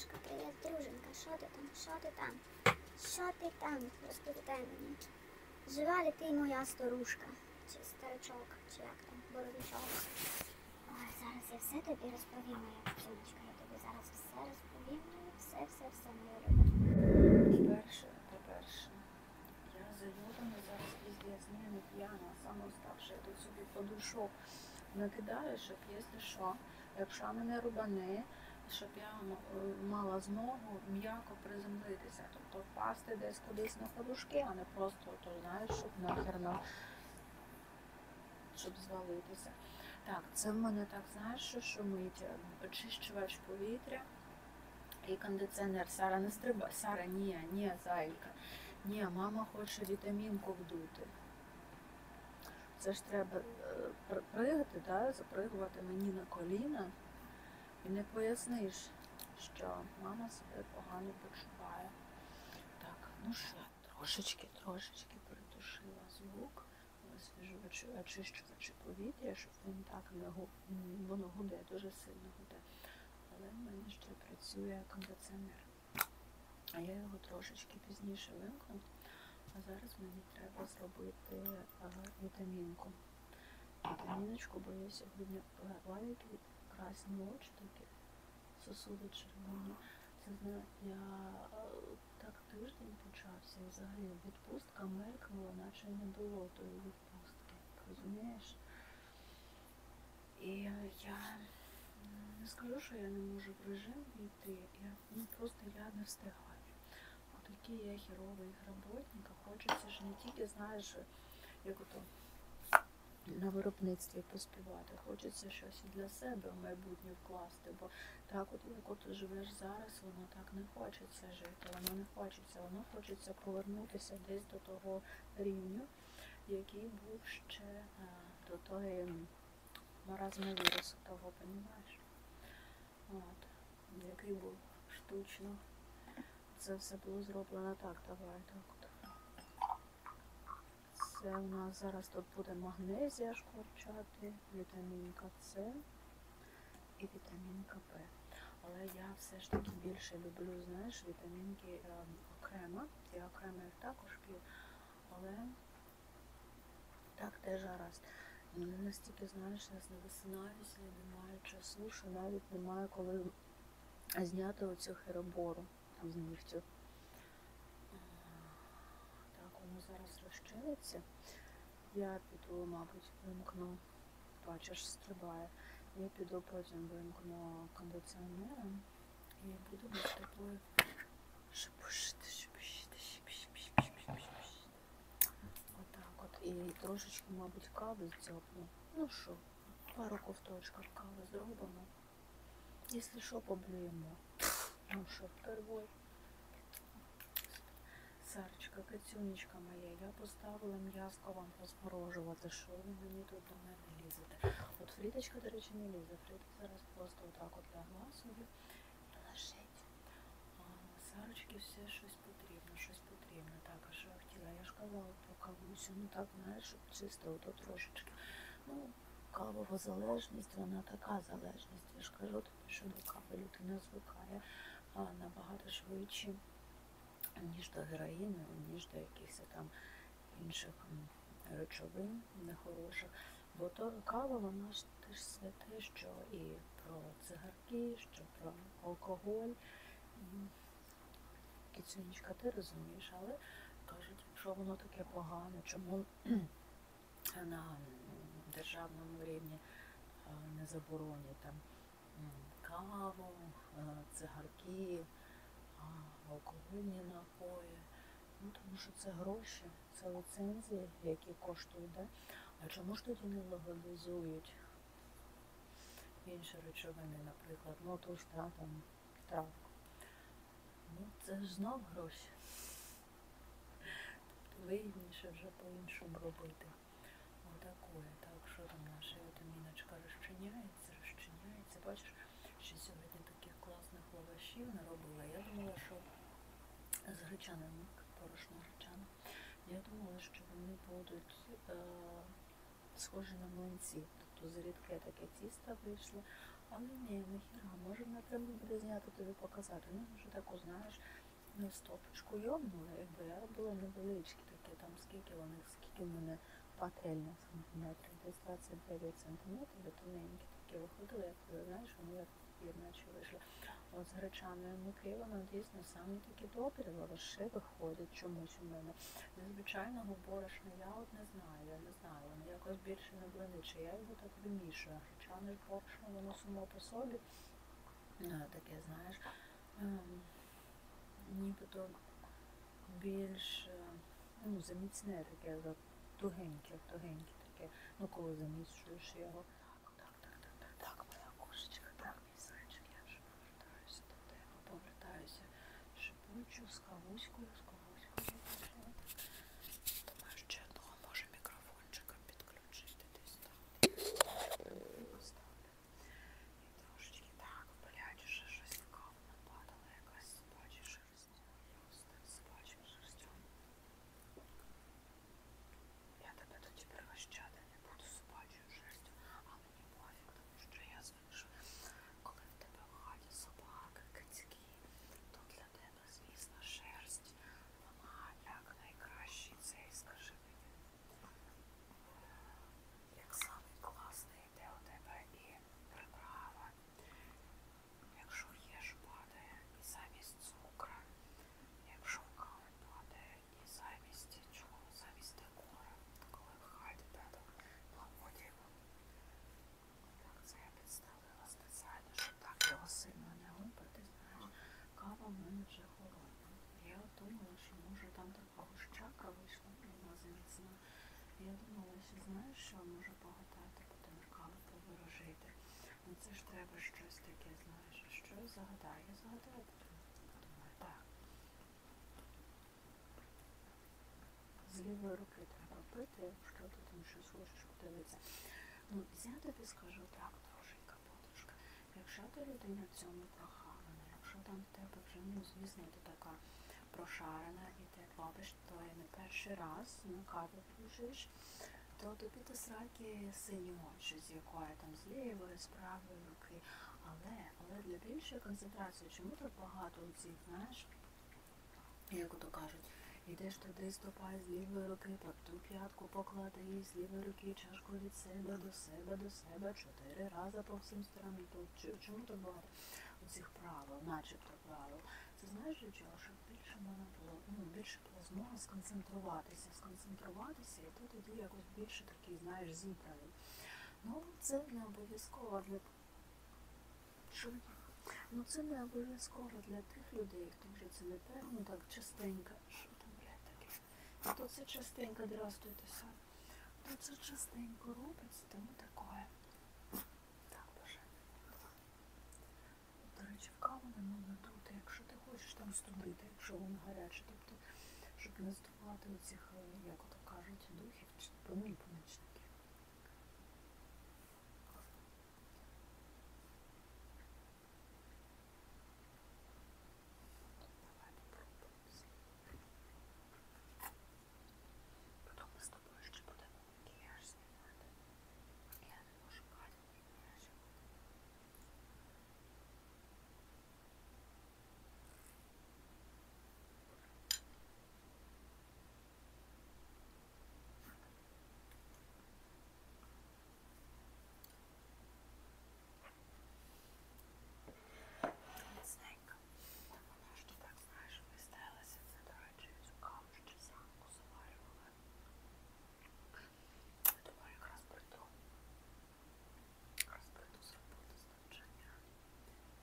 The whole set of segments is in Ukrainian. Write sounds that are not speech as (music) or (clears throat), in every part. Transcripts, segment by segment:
Анюшка, привіт, друженька. Що ти там? Що ти там? Що ти там? Розповідай мені. Жива ли ти моя старушка? Чи старичок, чи як там, боровичок? Ой, зараз я все тобі розповім, моя сонечка. Я тобі зараз все розповім. Все, все, все, моя люба. Перше, по-перше, я зайодана зараз піздець, ні, не п'яна, саме уставша, я тут собі подушок накидаю, щоб якщо що, якщо мене рубане, щоб я мала змогу м'яко приземлитися, тобто впасти десь кудись на подушки, а не просто, то знаєш, щоб нахер на щоб звалитися. Так, це в мене так, знаєш, що шумить, Е, очищувач повітря і кондиціонер. Сара не стриба. Сара, ні, ні, зайка. Ні, мама хоче вітамінку вдути. Це ж треба е, пригати, да, запригувати мені на коліна і не поясниш, що мама себе погано почуває. Так, ну що, трошечки, трошечки притушила звук, освіжувач, очищувачі повітря, щоб він так не гу... воно гуде, дуже сильно гуде. Але в мене ще працює кондиціонер. А я його трошечки пізніше вимкну. А зараз мені треба зробити е, вітамінку. Вітаміночку, бо я сьогодні лайки, красні очі такі, сосуди червоні. Це я е, так тиждень почався і взагалі відпустка мелькнула, наче не було тої відпустки. Розумієш? І я не скажу, що я не можу в режим війти. Я ну просто я не встигаю. Отакий я херовий роботник, а хочеться ж не тільки, знаєш, як ото на виробництві поспівати. Хочеться щось і для себе в майбутнє вкласти, бо так, от як от живеш зараз, воно так не хочеться жити, воно не хочеться, воно хочеться повернутися десь до того рівню, який був ще е, до тої м, маразму вірусу того, понімаєш? От, який був штучно. Це все було зроблено так, давай так. Це у нас зараз тут буде магнезія шкварчати, вітамінка С і вітамінка П. Але я все ж таки більше люблю, знаєш, вітамінки е, окремо. Я окремо їх також п'ю, але так теж гаразд. Мене настільки, знаєш, я висинаюся, я немає часу, що навіть немає коли зняти оцю херобору з нігтю. Так, воно зараз розчиниться. Я піду, мабуть, вимкну, бачиш, стрибає. Я піду потім вимкну кондиціонером і буду з тобою шипушити, шипушити, шипушити. Отак от. І трошечки, мабуть, кави зцьопну. Ну що, пару ковточків кави зробимо. Якщо що, поблюємо. Ну що, впервой. Сарочка, кацюнечка моя, я поставила м'язко вам позморожувати. Що ви мені тут до мене лізете? От Фрідочка, до речі, не лізе. Фріда зараз просто отак от лягла собі і лежить. Сарочки все щось потрібно, щось потрібно. Так, а що я хотіла? Я ж казала про кавусю. Ну так, знаєш, щоб чисто ото трошечки. Ну, кавова залежність, вона така залежність. Я ж кажу тобі, що до кави людина звикає а, набагато швидше ніж до героїну, ніж до якихось там інших речовин нехороших. Бо то кава, вона ж теж святе, що і про цигарки, що про алкоголь. М, Кицюнечка, ти розумієш, але кажуть, якщо воно таке погане, чому (clears throat) на державному рівні не заборонять там каву, цигарки, а, алкогольні напої. Ну, тому що це гроші, це ліцензії, які коштують, да? А чому ж тоді не легалізують інші речовини, наприклад, ну ту ж та, там травку. Ну, це ж знов гроші. Тобто вигідніше вже по-іншому робити. Отакое. Так, що там наша вітаміночка розчиняється, розчиняється. Бачиш, що сьогодні таких класних лавашів наробила. Я думала, що з гречаним порошно гречане. Я думала, що вони будуть е, схожі на млинці. Тобто з рідке таке тісто вийшло, Але ні, нахіра, може не треба буде зняти тобі показати. Ну, вже таку, знаєш, не стопочку йомнула, якби я робила невеличкі такі, там скільки вони, скільки в мене пательня сантиметрів, десь 29 сантиметрів, тоненькі такі виходили, як знаєш, вони як наче вийшли. От з гречаної муки воно дійсно самі такі добрі, лаваши виходять чомусь у мене. З звичайного борошна я от не знаю, я не знаю, воно якось більше не блинить, я його так вимішую. Гречане борошно, воно само по собі е, таке, знаєш, ем, нібито більш е, ну, заміцне таке, тугеньке, тугеньке таке, ну коли замішуєш його. Так, так, так, так, так, так, моя кошечка, так, мій зайчик, я вже повертаюся до тебе, повертаюся. З кавуською, з кавуською. Думаю, ще одного може мікрофончика підключити десь там. Поставлю. І трошечки так, блядь, вже щось в каву нападало, якась собача шерсть. Я собача шерстю. Я тебе тоді пригощати не буду собачою шерстю, а мені пофіг, тому що я звик, що коли в тебе в хаті собаки, кицьки, то для тебе, звісно, шерсть, вона як найкращий цей, скажи мені, як самий класний йде у тебе і приправа. Якщо в їжу падає і замість цукра, якщо в каву падає і замість чого, замість декора, коли в хаті тато наводив. Так це я підставила спеціально, щоб так його сильно не випити, знаєш. Кава в мене вже холодна. Я от думала, що може там така гущака вийшла, вона заміцна. Я думала, що знаєш, що може погадати, потім каву поворожити. Ну це ж треба щось таке, знаєш, що я загадаю? Я загадаю потім. Думаю, так. З лівої руки треба пити, якщо ти там щось хочеш подивитися. Ну, я тобі скажу так, друженька, подружка. Якщо ти людина в цьому прохавана, якщо там в тебе вже, ну, звісно, ти така прошарена і ти робиш, то і не перший раз на каві лежиш, то тобі до сраки сині очі, з якої там з лівої, з правої руки. Але, але для більшої концентрації, чому так багато у цих, знаєш, як ото кажуть, Йдеш туди, ступай з лівої руки, ту п'ятку поклади з лівої руки чашку від себе до себе, до себе, чотири рази по всім сторонам. Чому так багато цих правил, начебто правил? Це знаєш для чого? Щоб більше можна було, ну, більше була змога сконцентруватися, сконцентруватися, і ти тоді якось більше такий, знаєш, зібраний. Ну, це не обов'язково для? Ну це не обов'язково для тих людей, хто вже це не певно так частенько. Що там, блядь, таке? А то це частенько, здрастуйте сам. То це частенько робиться, тому таке. Так, боже. До речі, в каву не можна студити, якщо воно гаряче. Тобто, щоб не здобувати оцих, е, як ото кажуть, духів, чи помій помічників. Давай попробуємо. Потім ми з тобою ще будемо макіяж знімати. Я не можу Катя макіяж. Міцненько. Вона ж тут так, знаєш, виставилася. Це, до речі, цю каву ще зранку заварювала. Думаю, якраз прийду. Якраз прийду з роботи з навчання.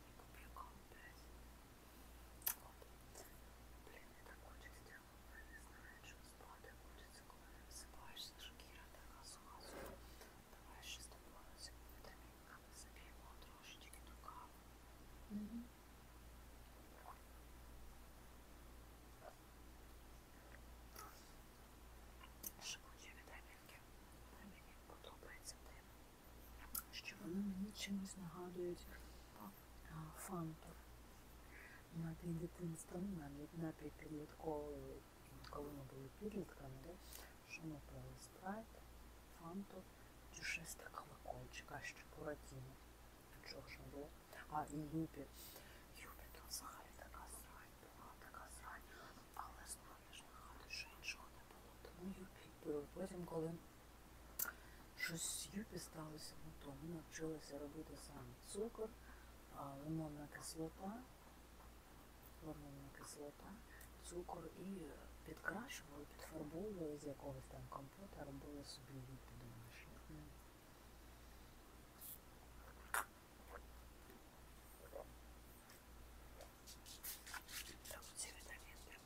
І поп'ю каву блядь. От. Блін, я так очі стягнула. Я не знаю, що спати хочеться, коли не висипаєшся. Шкіра така суха суха. Давай ще з тобою цими вітамінками зап'ємо трошечки ту каву. Угу. Шикуючі вітамінки. Мені подобається тим, що вони мені чимось нагадують фанту. Напій дитинства, навіть напій підлітковий, коли ми були підлітками, що ми пили спрайт, фанту, таке колокольчик, а ще буратіно. чого ж не було. А, і Юпі. Юпі то взагалі така срань була, така срань. Але знаєш, нагадую, що іншого не було. Тому Юпі пив. Потім, коли щось Юпі сталося, на то ми навчилися робити саме цукор, лимонна кислота, лимонна кислота, цукор і підкрашували, підфарбовували з якогось там компота, робили собі Юпі домашні. М. Так, ці вітамінки.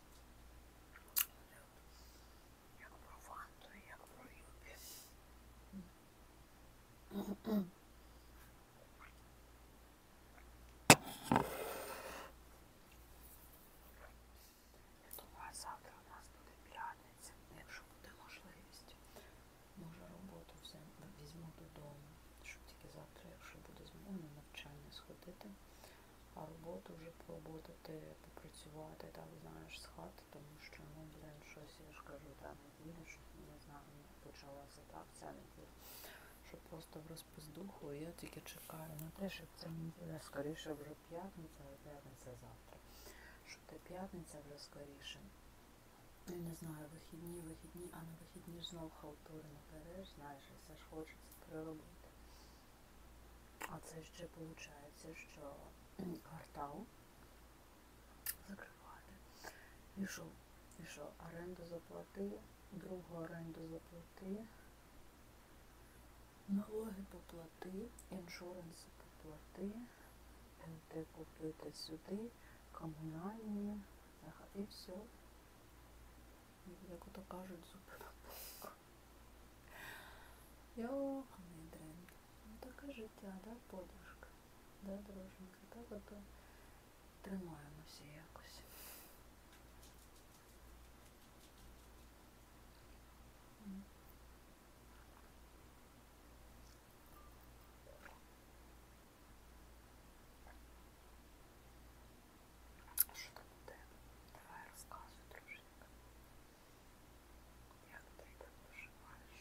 Вони от Як про фанту, як про юпі. Я думаю, завтра у нас буде п'ятниця, якщо буде можливість. Може роботу взем- візьму додому, щоб тільки завтра, якщо буде змога на навчання сходити, а поработати, попрацювати, так знаєш, з хати, тому що ну блін, щось я ж кажу, та неділя, не знаю, ну, почалася так ця неділя. Що просто в розпиздуху, і я тільки чекаю на те, щоб ця неділя скоріше вже п'ятниця, а п'ятниця завтра. Що те п'ятниця вже скоріше. Я не знаю, вихідні, вихідні, а на вихідні ж знов халтури напереш, знаєш, і все ж хочеться переробити. А це ще виходить, що квартал. І що? Оренду заплати, другу оренду заплати, налоги поплати, іншуренси поплати, НТ купити сюди, комунальні, і все. Як ото кажуть, зуби на полку. Йоханий дрень. Ну таке життя, да, подружка? Да, друженька? Так ото тримаємося якось. М. А Що там у тебе? Давай розказуй, друженька. Як ти там доживаєш?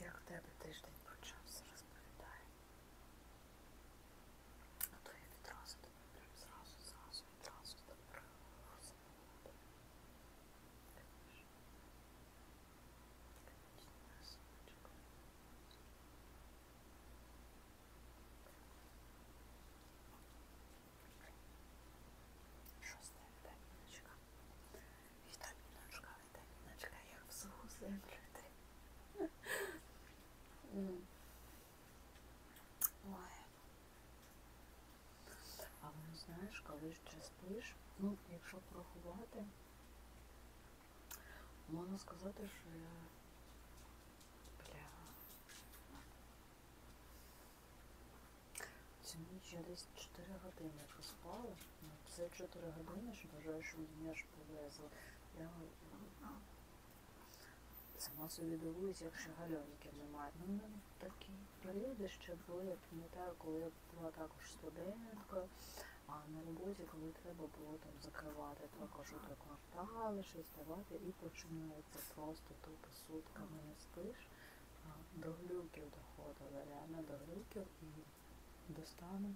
Як в тебе тиждень почався, розповідай. А то я відразу тебе прям зразу, зразу, відразу тебе розмовляти. Моя сонечко. Що з тебе, вітаміночка? Вітаміночка, вітаміночка, як в суху землю йти. М. Ой. А воно знаєш, спиш, ну, якщо порахувати, можна сказати, що я бля. Цю ніч я десь 4 години поспала. Ну, це 4 години, що вважаю, що мені аж повезло. Я сама собі дивуюсь, як ще гальоніків немає. Ну, мене такі періоди ще були, я пам'ятаю, коли я була також студенткою, а на роботі, коли треба було там закривати також квартали, щось давати, і починається просто тупо сутками не спиш. До глюків доходило, реально до глюків і до стану,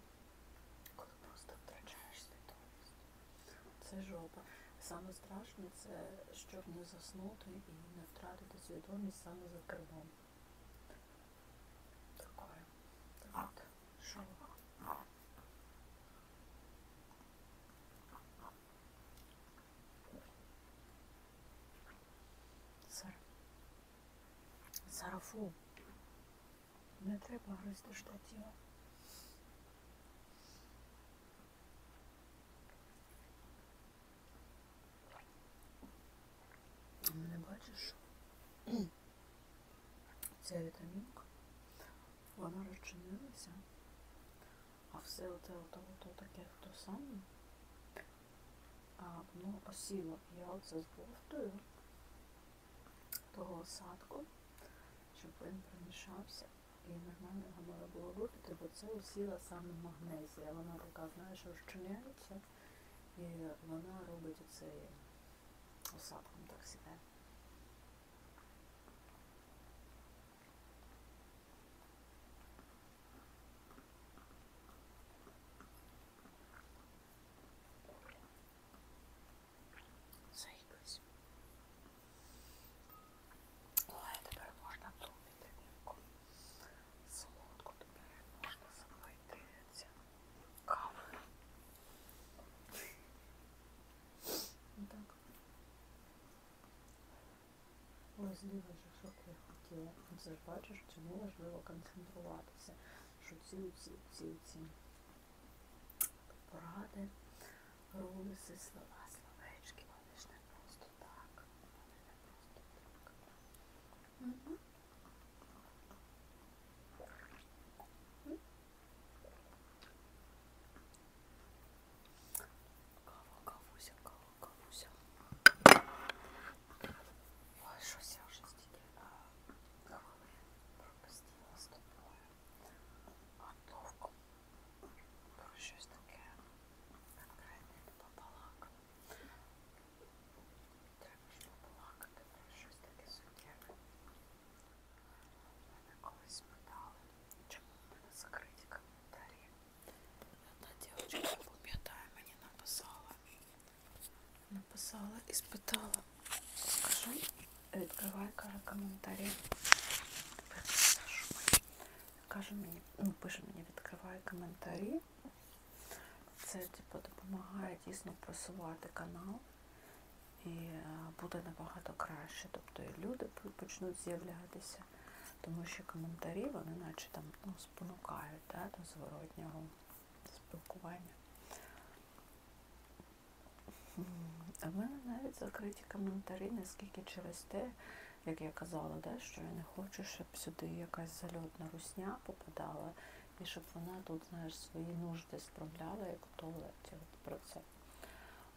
коли просто втрачаєш свідомість. Це жопа. Саме страшне це, щоб не заснути і не втратити свідомість саме за кермом. Такое. Так от, що? Сар... Сарафу. Не треба гризти штатіва. Не бачиш, ця вітамінка, вона розчинилася, а все оте ото, ото таке то саме, а воно осіло. Я оце збовтую того осадку, щоб він примішався і нормально його мало було випити, бо це усіла саме магнезія. Вона така, знаєш, розчиняється і вона робить оцей осадком так себе. Здивиш, що я хотіла. Це бачиш, чому важливо концентруватися. Що ці ці ці ці поради, рулиси, слова, словечки, вони ж не просто так. Вони не просто так. Мгм. Кава, кавуся, кава, кавуся. Ой, щось я вже стільки а, хвилин пропустила з тобою. А довго про щось таке конкретне не побалакала. Треба ж побалакати про щось таке суттєве. Мене колись спитали, чому в мене закриті коментарі. Одна дівчинка, пам'ятаю, мені написала. Написала і спитала. Скажи, відкривай, каже, коментарі. Каже мені, ну пише мені, відкривай коментарі. Це типу допомагає дійсно просувати канал і е, буде набагато краще. Тобто і люди почнуть з'являтися, тому що коментарі вони наче там ну, спонукають да, до зворотнього спілкування. А в мене навіть закриті коментарі, наскільки через те, як я казала, да, що я не хочу, щоб сюди якась зальотна русня попадала, і щоб вона тут, знаєш, свої нужди справляла, туалеті от про це.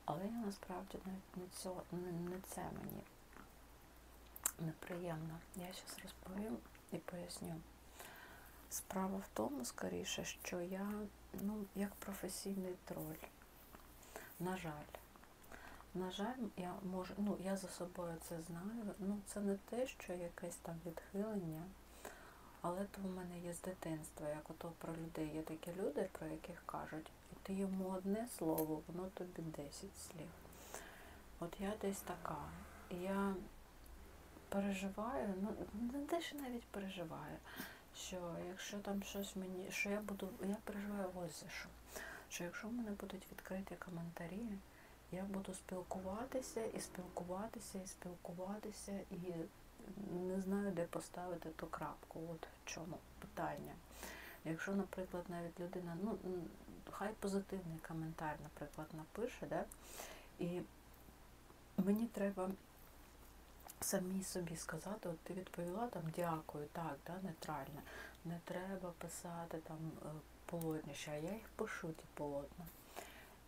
Але я насправді не, цього, не, не це мені неприємно. Я зараз розповім і поясню. Справа в тому, скоріше, що я, ну, як професійний троль. На жаль. На жаль, я можу, ну я за собою це знаю. Ну, це не те, що якесь там відхилення, але то в мене є з дитинства, як ото про людей. Є такі люди, про яких кажуть, і ти йому одне слово, воно тобі 10 слів. От я десь така. Я переживаю, ну не те, що навіть переживаю, що якщо там щось мені, що я буду, я переживаю ось за що. Що якщо в мене будуть відкриті коментарі, я буду спілкуватися і спілкуватися, і спілкуватися, і не знаю, де поставити ту крапку. От в чому питання. Якщо, наприклад, навіть людина, ну хай позитивний коментар, наприклад, напише, да? і мені треба самій собі сказати, от ти відповіла там дякую, так, да, нейтрально. Не треба писати там е, полотнища, а я їх пишу, ті полотна.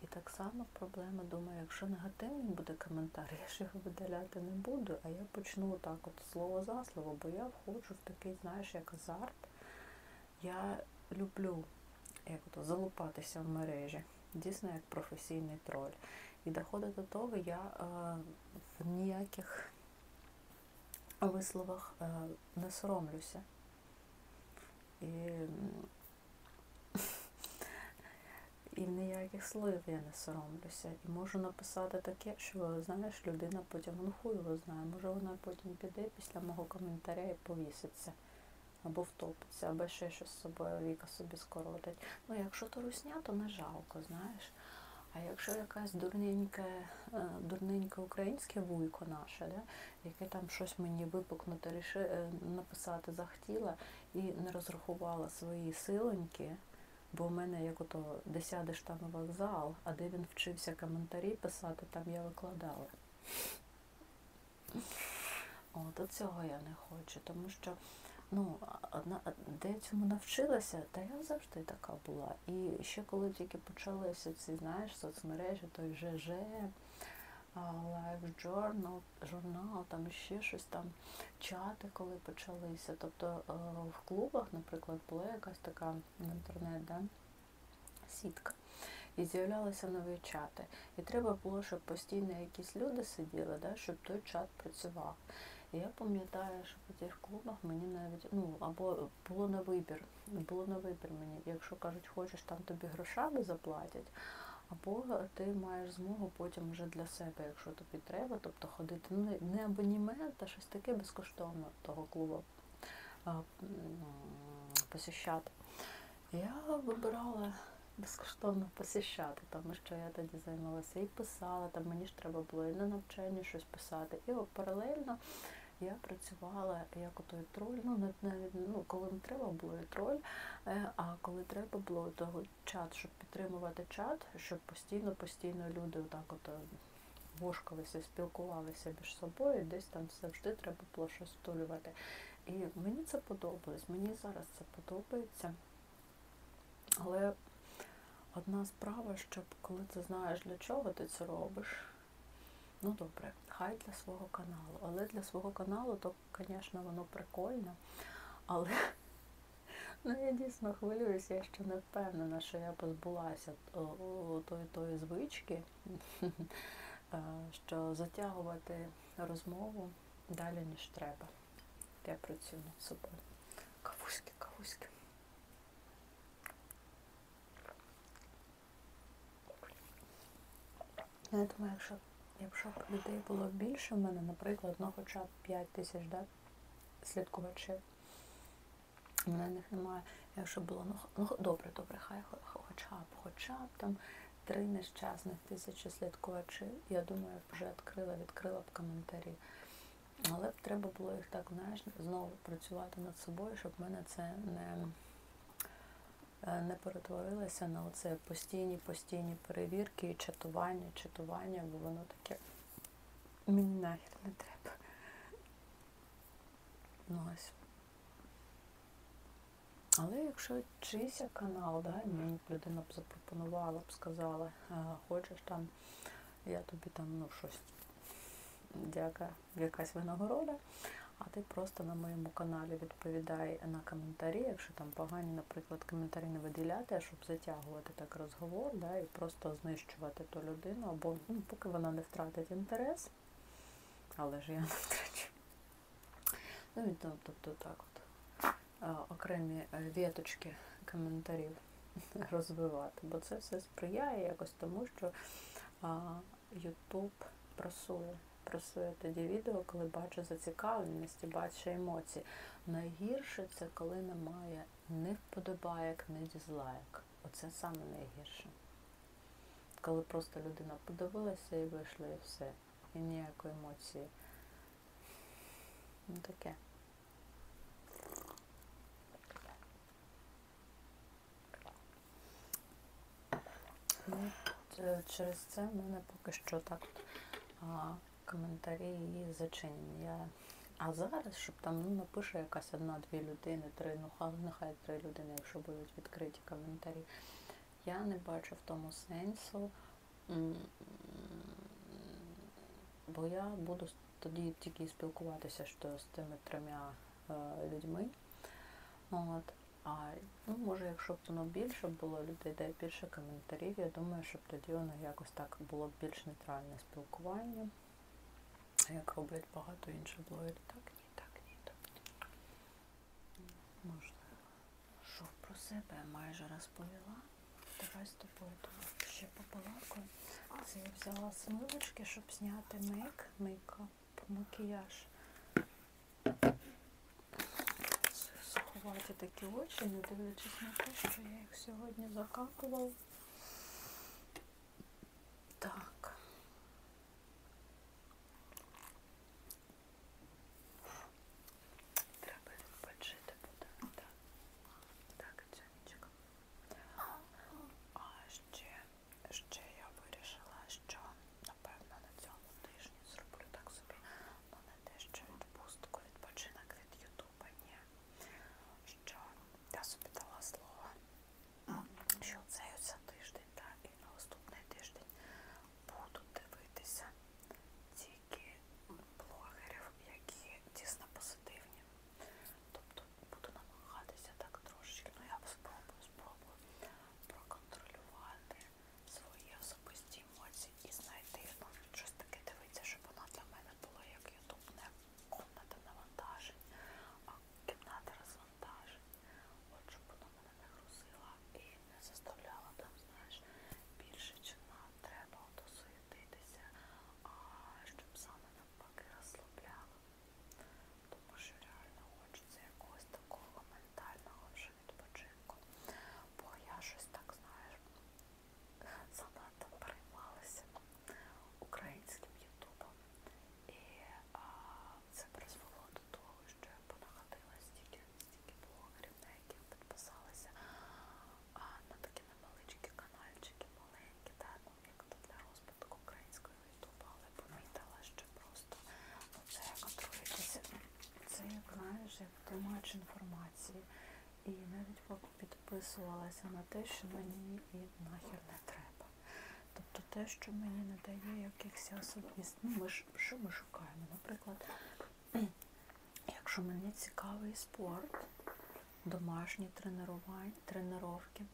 І так само проблема, думаю, якщо негативний буде коментар, (laughs) я ж його видаляти не буду, а я почну так от слово за слово, бо я входжу в такий, знаєш, як азарт. Я люблю як ото, залупатися в мережі, дійсно як професійний троль. І доходить до того, я е, в ніяких висловах е, не соромлюся. І, і ніяких слів я не соромлюся. І можу написати таке, що знаєш, людина потім ну хуй його знає. Може вона потім піде після мого коментаря і повіситься. Або втопиться, або ще щось з собою віка собі скоротить. Ну, якщо то русня, то не жалко, знаєш. А якщо якась дурненьке, е, дурненьке українське вуйко наше, да, яке там щось мені випукнути, ріши, е, написати захотіла і не розрахувала свої силоньки, бо в мене як ото де сядеш там на вокзал, а де він вчився коментарі писати, там я викладала. От, от цього я не хочу, тому що ну, де я цьому навчилася, та я завжди така була. І ще коли тільки почалися ці, знаєш, соцмережі, той ЖЖ, Live Journal, журнал, там ще щось там, чати, коли почалися. Тобто е, в клубах, наприклад, була якась така інтернет, да, сітка. І з'являлися нові чати. І треба було, щоб постійно якісь люди сиділи, да, щоб той чат працював. Я пам'ятаю, що по тих клубах мені навіть, ну, або було на вибір, було на вибір мені, якщо кажуть, хочеш, там тобі грошами заплатять, або ти маєш змогу потім вже для себе, якщо тобі треба, тобто ходити, ну, не- абонімент, а щось таке безкоштовно того клубу а, м, посіщати. Я вибирала безкоштовно посіщати, тому що я тоді займалася і писала, там мені ж треба було і на навчання щось писати. І паралельно я працювала як отой троль, ну не ну, коли не треба було і троль, е, а коли треба було того чат, щоб підтримувати чат, щоб постійно-постійно люди отак от е, вошкалися, спілкувалися між собою, десь там завжди треба було щось втулювати. І мені це подобалось, мені зараз це подобається. Але одна справа, щоб коли ти знаєш, для чого ти це робиш, ну добре, хай для свого каналу. Але для свого каналу, то, звісно, воно прикольно. Але (laughs) ну, я дійсно хвилююся, я ще не впевнена, що я позбулася тої тої звички, (laughs) що затягувати розмову далі, ніж треба. Я працюю над собою. Кавуськи, кавуськи. Я думаю, якщо якщо б людей було більше в мене, наприклад, ну хоча б 5 тисяч да, слідкувачів, в мене їх немає. Якщо було, ну, ну добре, добре, хай хоча б, хоча б там три нещасних тисячі слідкувачів, я думаю, вже відкрила, відкрила б коментарі. Але б треба було їх так, знаєш, знову працювати над собою, щоб в мене це не не перетворилося на оце постійні постійні перевірки і чатування, чатування, бо воно таке мені нахер не треба. Ну ось. Але якщо чийся канал, да, мені людина б запропонувала б, сказала, хочеш там, я тобі там ну щось дяка, якась винагорода, а ти просто на моєму каналі відповідай на коментарі, якщо там погані, наприклад, коментарі не виділяти, щоб затягувати так розговор, да, і просто знищувати ту людину, або ну, поки вона не втратить інтерес, але ж я не втрачу. Ну і тобто так от окремі е, віточки коментарів (laughs) розвивати, бо це все сприяє якось тому, що YouTube просує просує тоді відео, коли бачу зацікавленість і бачу емоції. Найгірше це коли немає ні вподобайок, ні дізлайк. Оце саме найгірше. Коли просто людина подивилася і вийшла, і все. І ніякої емоції. Ну таке. Ну, через це в мене поки що так коментарі і зачинені. Я... А зараз, щоб там ну, напише якась одна-дві людини, три, ну хай нехай три людини, якщо будуть відкриті коментарі. Я не бачу в тому сенсу, бо я буду тоді тільки спілкуватися що з тими трьома е, людьми. От. А ну, може, якщо б воно більше було людей, де більше коментарів, я думаю, щоб тоді воно якось так було б більш нейтральне спілкування як роблять багато інших блогерів. Так, ні, так, ні, так, ні. Можливо. Що про себе майже розповіла. Давай з тобою тут ще побалакаю. Це я взяла змивочки, щоб зняти мейк, мейкап, макіяж. Заховати такі очі, не дивлячись на те, що я їх сьогодні закапувала. І навіть підписувалася на те, що мені і нахер не треба. Тобто те, що мені не дає якихось особистих. Ну, ми ж що ми шукаємо? Наприклад, (clears throat) якщо мені цікавий спорт, домашні тренування, тренування,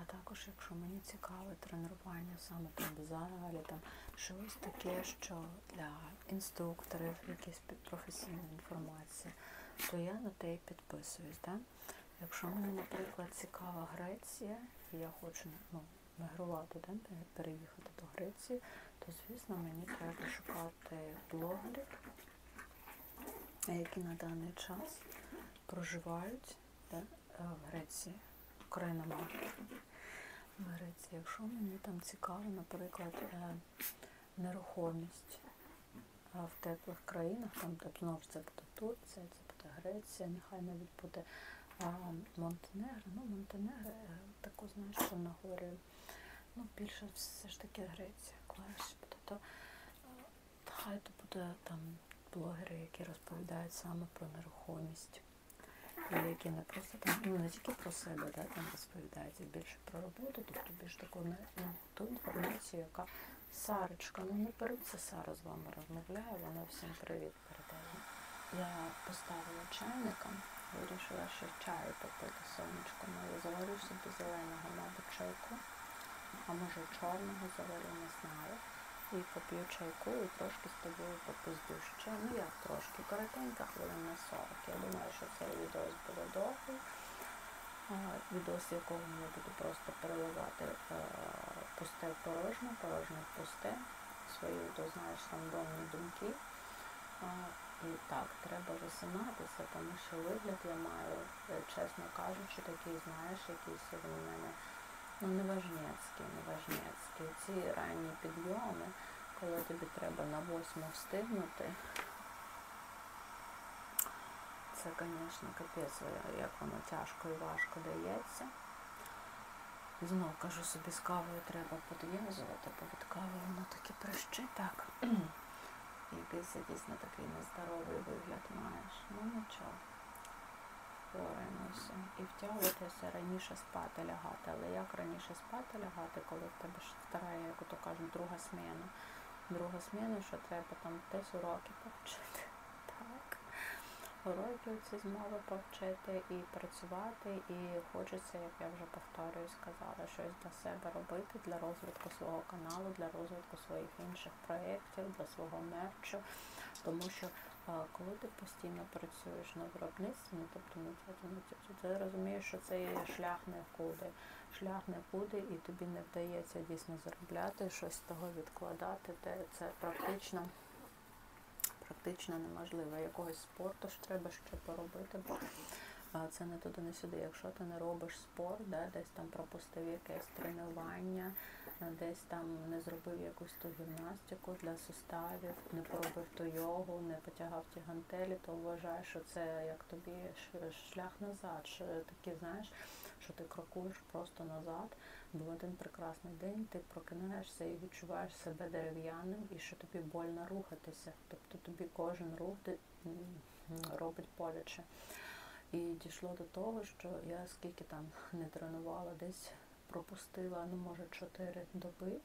а також якщо мені цікаве тренування саме там в залі, там щось таке, що для інструкторів, якісь професійна інформація, то я на те і підписуюсь. Да? Якщо мені, наприклад, цікава Греція, і я хочу ну, мігрувати, да, переїхати до Греції, то звісно мені треба шукати блогерів, які на даний час проживають да, в Греції, україномовні. В Греції, якщо мені там цікаво, наприклад, е, нерухомість в теплих країнах, там знову ж це буде Турція, це Греція, нехай навіть буде Монтенегро. Ну, Монтенегро, е, таку, знаєш, що на горі, ну, більше все ж таки Греція, клас. То, е, хай то буде там блогери, які розповідають саме про нерухомість. І які не просто там, ну не тільки про себе, да, там розповідають, більше про роботу, тобто більш таку не, ну, ту інформацію, яка Сарочка, ну не беруться Сара з вами розмовляє, вона всім привіт передає. Я поставила чайника, вирішила ще чаю попити сонечко моє. Заварю собі зеленого, мабуть, чайку, а може чорного заварю, не знаю. І поп'ю чайку і трошки з тобою попизду ще. Ну як трошки, коротенько, хвилин на 40. Я думаю, що цей відео буде довгий. Відос, в якому я буду просто переливати е, пусте порожнє, порожнє пусте, свої, то знаєш, рандомні думки. І так, треба висинатися, тому що вигляд я маю, е, чесно кажучи, такий, знаєш, якийсь у мене ну, неважнецький, неважнецький. Ці ранні підйоми, коли тобі треба на восьму встигнути. Це, звісно, капець, як воно тяжко і важко дається. Знов кажу собі, з кавою треба подв'язувати, бо від кави воно таки прищи так. Якийсь дійсно такий нездоровий вигляд маєш. Ну нічого. Впораємося. І втягуватися раніше спати лягати. Але як раніше спати лягати, коли в тебе ж вторая, як то кажуть, друга сміна. Друга сміна, що треба там десь уроки повчити уроки ці змови повчити і працювати, і хочеться, як я вже повторюю, сказала, щось для себе робити, для розвитку свого каналу, для розвитку своїх інших проєктів, для свого мерчу. Тому що коли ти постійно працюєш на виробництві, ну тобто цьому, ти розумієш, що це є шлях нікуди. Шлях нікуди, і тобі не вдається дійсно заробляти, щось з того відкладати, це практично практично неможливо. Якогось спорту ж треба ще поробити, бо це не туди, не сюди. Якщо ти не робиш спорт, да, десь там пропустив якесь тренування, десь там не зробив якусь ту гімнастику для суставів, не поробив ту йогу, не потягав ті гантелі, то вважаєш, що це як тобі шлях назад. Що такі, знаєш, що ти крокуєш просто назад, бо в один прекрасний день ти прокинаєшся і відчуваєш себе дерев'яним, і що тобі больно рухатися. Тобто тобі кожен рух робить боляче. І дійшло до того, що я скільки там не тренувала, десь пропустила, ну може, 4 доби,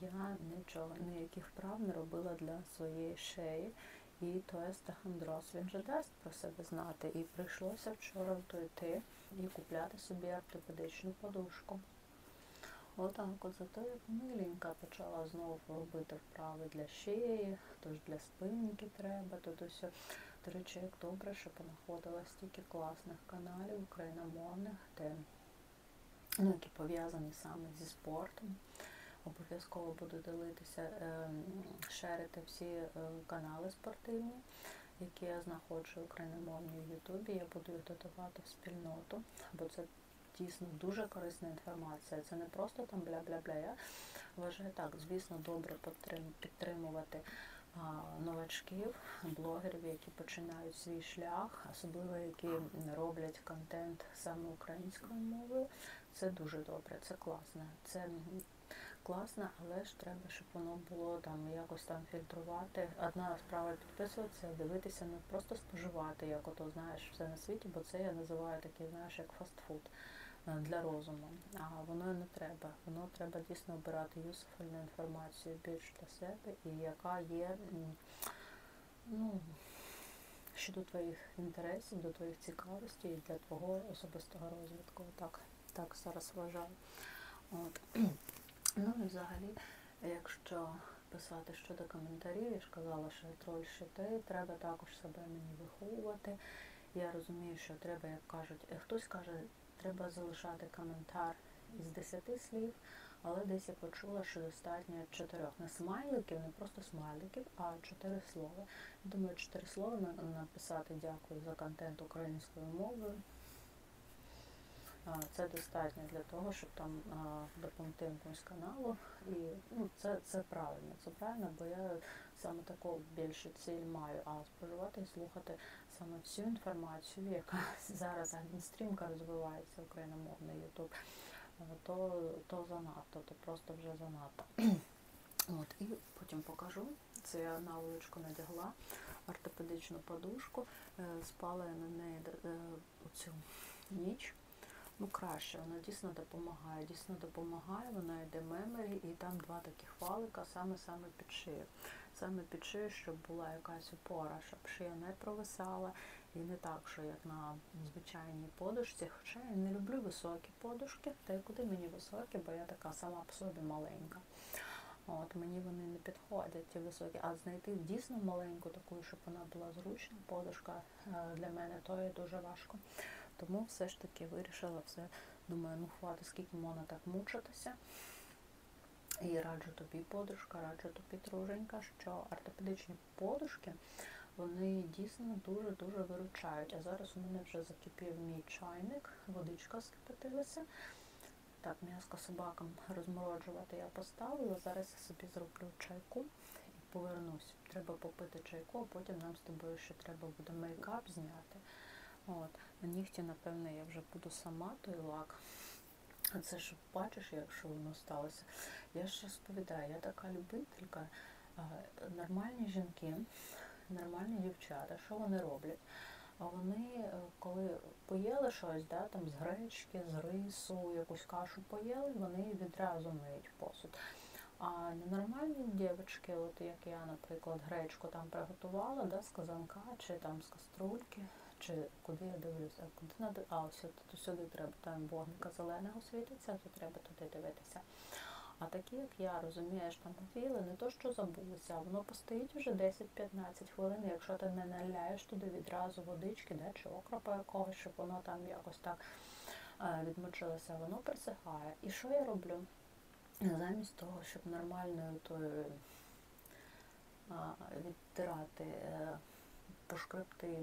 я нічого, ніяких вправ не робила для своєї шеї. І то естахандроз, він же дасть про себе знати. І прийшлося вчора йти і купляти собі ортопедичну подушку. Отак от зато як миленька почала знову робити вправи для шиї, тож для спинки треба, то все. До речі, як добре, що понаходила стільки класних каналів україномовних, де, ну, які пов'язані саме зі спортом. Обов'язково буду ділитися, ем, шерити всі е, канали спортивні, які я знаходжу україномовні в Ютубі. Я буду їх додавати в спільноту, бо це дійсно дуже корисна інформація. Це не просто там бля-бля-бля. Я вважаю так, звісно, добре підтримувати новачків, блогерів, які починають свій шлях, особливо які роблять контент саме українською мовою. Це дуже добре, це класно. Це класне, але ж треба, щоб воно було там якось там фільтрувати. Одна справа підписуватися, дивитися, не просто споживати, як ото знаєш все на світі, бо це я називаю такий, знаєш, як фастфуд для розуму. А воно не треба. Воно треба дійсно обирати юсифальну інформацію більш для себе і яка є ну, щодо твоїх інтересів, до твоїх цікавостей і для твого особистого розвитку. Так, так зараз вважаю. От. (clears throat) Ну і взагалі, якщо писати щодо коментарів, я ж казала, що троль ще ти, треба також себе мені виховувати. Я розумію, що треба, як кажуть, е, хтось каже, треба залишати коментар із 10 слів, але десь я почула, що достатньо чотирьох. Не смайликів, не просто смайликів, а чотири слова. Думаю, чотири слова написати дякую за контент українською мовою. Це достатньо для того, щоб там допомогти якомусь каналу. І ну, це, це правильно. Це правильно, бо я саме таку більше ціль маю, а споживати і слухати саме всю інформацію, яка (laughs) зараз стрімко розвивається україномовний Ютуб, то, то занадто, то просто вже занадто. (clears throat) От, і потім покажу. Це я на вуличку надягла ортопедичну подушку, е, спала я на неї е, оцю ніч. Ну, краще, вона дійсно допомагає. Дійсно допомагає, вона йде меморі, і там два таких валика саме-саме під шию. Саме під шию, щоб була якась опора, щоб шия не провисала. І не так, що як на звичайній подушці. Хоча я не люблю високі подушки, та й куди мені високі, бо я така сама по собі маленька. От мені вони не підходять ті високі, а знайти дійсно маленьку таку, щоб вона була зручна, подушка е, для мене то є дуже важко. Тому все ж таки вирішила все. Думаю, ну хватить, скільки можна так мучитися. І раджу тобі подушка, раджу тобі друженька, що ортопедичні подушки вони дійсно дуже-дуже виручають. А зараз у мене вже закипів мій чайник, водичка скипятилася. Так, м'яско собакам розмороджувати я поставила. Зараз я собі зроблю чайку і повернусь. Треба попити чайку, а потім нам з тобою ще треба буде мейкап зняти. От. На нігті, напевне, я вже буду сама той лак. А це ж бачиш, якщо воно сталося. Я ж розповідаю, я така любителька. Нормальні жінки, нормальні дівчата, що вони роблять? А вони, е, коли поїли щось, да, там з гречки, з рису, якусь кашу поїли, вони відразу миють посуд. А ненормальні дівчатки, от як я, наприклад, гречку там приготувала, да, з казанка чи там з каструльки, чи куди я дивлюся, куди надо. А, ось тут сюди треба, там вогника зеленого світиться, то треба туди дивитися. А такі, як я, розумієш, там поїли, не то що забулися, а воно постоїть вже 10-15 хвилин, якщо ти не наляєш туди відразу водички, да, чи окропа якогось, щоб воно там якось так е, відмочилося, воно присихає. І що я роблю? Замість того, щоб нормальною тою відтирати, е, пошкребти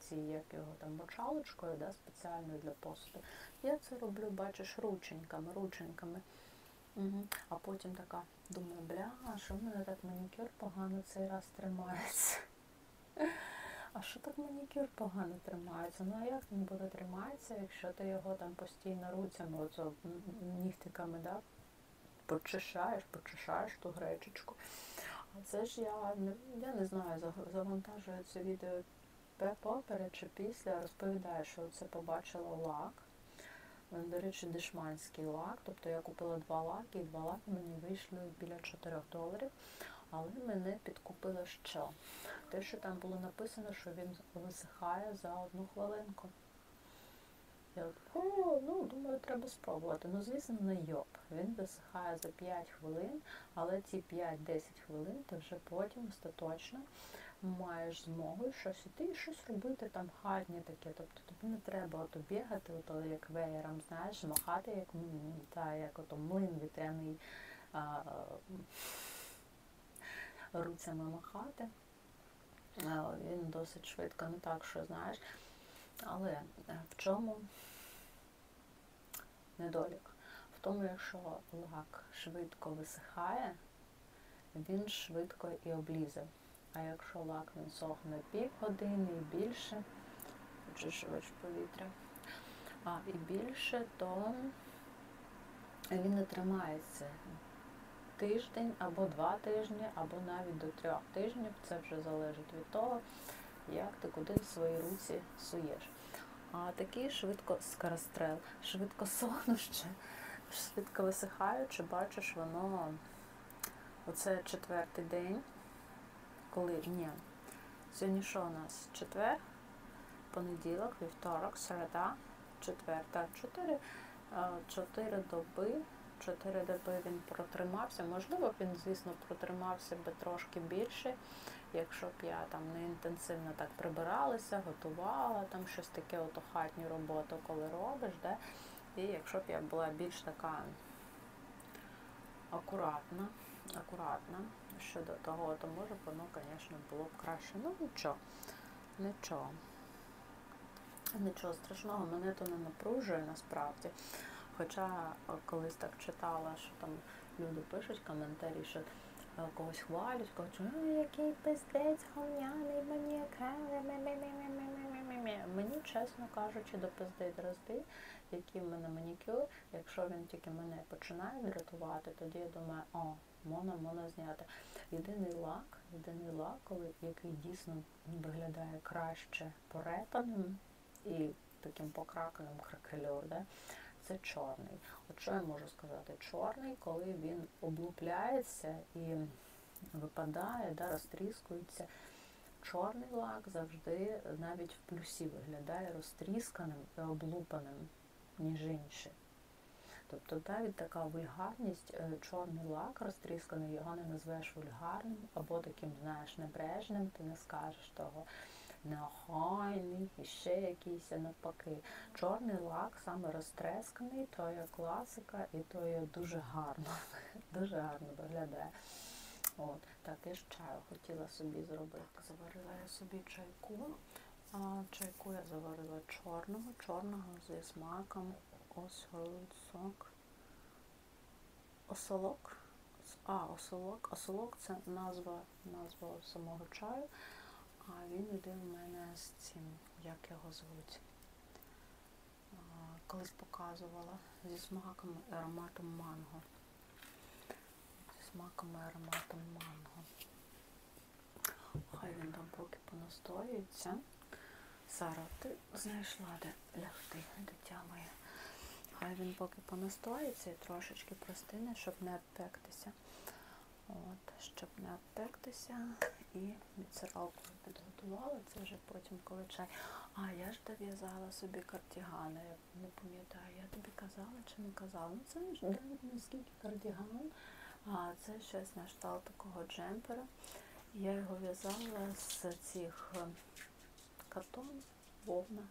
ці, як його там, мочалочкою, да, спеціальною для посуду, я це роблю, бачиш, рученьками, рученьками. Угу. А потім така, думаю, бля, а що в мене так манікюр погано цей раз тримається? (laughs) А що так манікюр погано тримається? Ну а як він буде триматися, якщо ти його там постійно руцями, м, нігтиками, да, почешаєш, почешаєш ту гречечку. А це ж я я не знаю, завантажую це відео поперед чи після, розповідаю, що це побачила лак. До речі, дешманський лак. Тобто я купила два лаки, і два лаки мені вийшли біля 4 доларів. Але мене підкупило що? Те, що там було написано, що він висихає за одну хвилинку. Я о, ну, думаю, треба спробувати. Ну, звісно, не йоп. Він висихає за 5 хвилин, але ці 5-10 хвилин ти вже потім остаточно маєш змогу щось іти і щось робити там хатнє таке. Тобто тобі не треба ото бігати, ото як веєром, знаєш, махати, як, та, як ото млин вітряний а, руцями махати. А, Він досить швидко, не так, що знаєш. Але в чому недолік? В тому, якщо лак швидко висихає, він швидко і облізе. А якщо лак він сохне півгодини і більше, очищувач повітря, а і більше, то він не тримається тиждень або два тижні, або навіть до трьох тижнів. Це вже залежить від того, як ти куди свої руці суєш. А такий швидко скорострел, швидко сонуще, швидко висихаючи, бачиш, воно оце четвертий день, коли ні. Сьогодні що у нас? Четвер, понеділок, вівторок, середа, четверта, чотири, е, чотири доби. Чотири доби він протримався. Можливо, він, звісно, протримався би трошки більше, якщо б я там не інтенсивно так прибиралася, готувала там щось таке, ото хатню роботу, коли робиш, да? і якщо б я була більш така акуратна, акуратна щодо того, то може воно, звісно, було б краще. Ну нічого, нічого. Нічого страшного, мене то не напружує насправді. Хоча е, колись так читала, що там люди пишуть коментарі, що е, когось хвалять, кажуть, що який пиздець, говняний, ме-ме-ме-ме-ме-ме-ме-ме». Мені, чесно кажучи, до пизди дрозди, який в мене манікюр, якщо він тільки мене починає дратувати, тоді я думаю, о, можна зняти. Єдиний лак, єдиний лак, який дійсно виглядає краще порепаним і таким покраканим кракельор, да? це чорний. От що я можу сказати? Чорний, коли він облупляється і випадає, да, розтріскується. Чорний лак завжди навіть в плюсі виглядає розтрісканим і облупаним, ніж інший. Тобто навіть така вульгарність, е, чорний лак розтрісканий, його не назвеш вульгарним, або таким, знаєш, небрежним, ти не скажеш того неохайний і ще якийсь навпаки. Чорний лак саме розтресканий, то є класика, і то є дуже гарно, (laughs) дуже гарно виглядає. От, Так, я ж чаю хотіла собі зробити. Заварила я собі чайку. А чайку я заварила чорного, чорного зі смаком осолок. Осолок. А, осолок. Осолок це назва, назва самого чаю. А він іде в мене з цим, як його звуть. Колись показувала зі смаком і ароматом манго. Зі смаком і ароматом манго. Хай він там поки понастоюється. Сара, ти знайшла де лягти, дитя моє. Хай він поки понастоїться і трошечки простине, щоб не обпектися. От, щоб не обпектися і відсиралку підготувала, це вже потім коли чай. А, я ж дов'язала собі кардігани, я не пам'ятаю, я тобі казала чи не казала. Ну це ж не скільки кардіган, а це щось на штал такого джемпера. Я його в'язала з цих е, картон, вовна,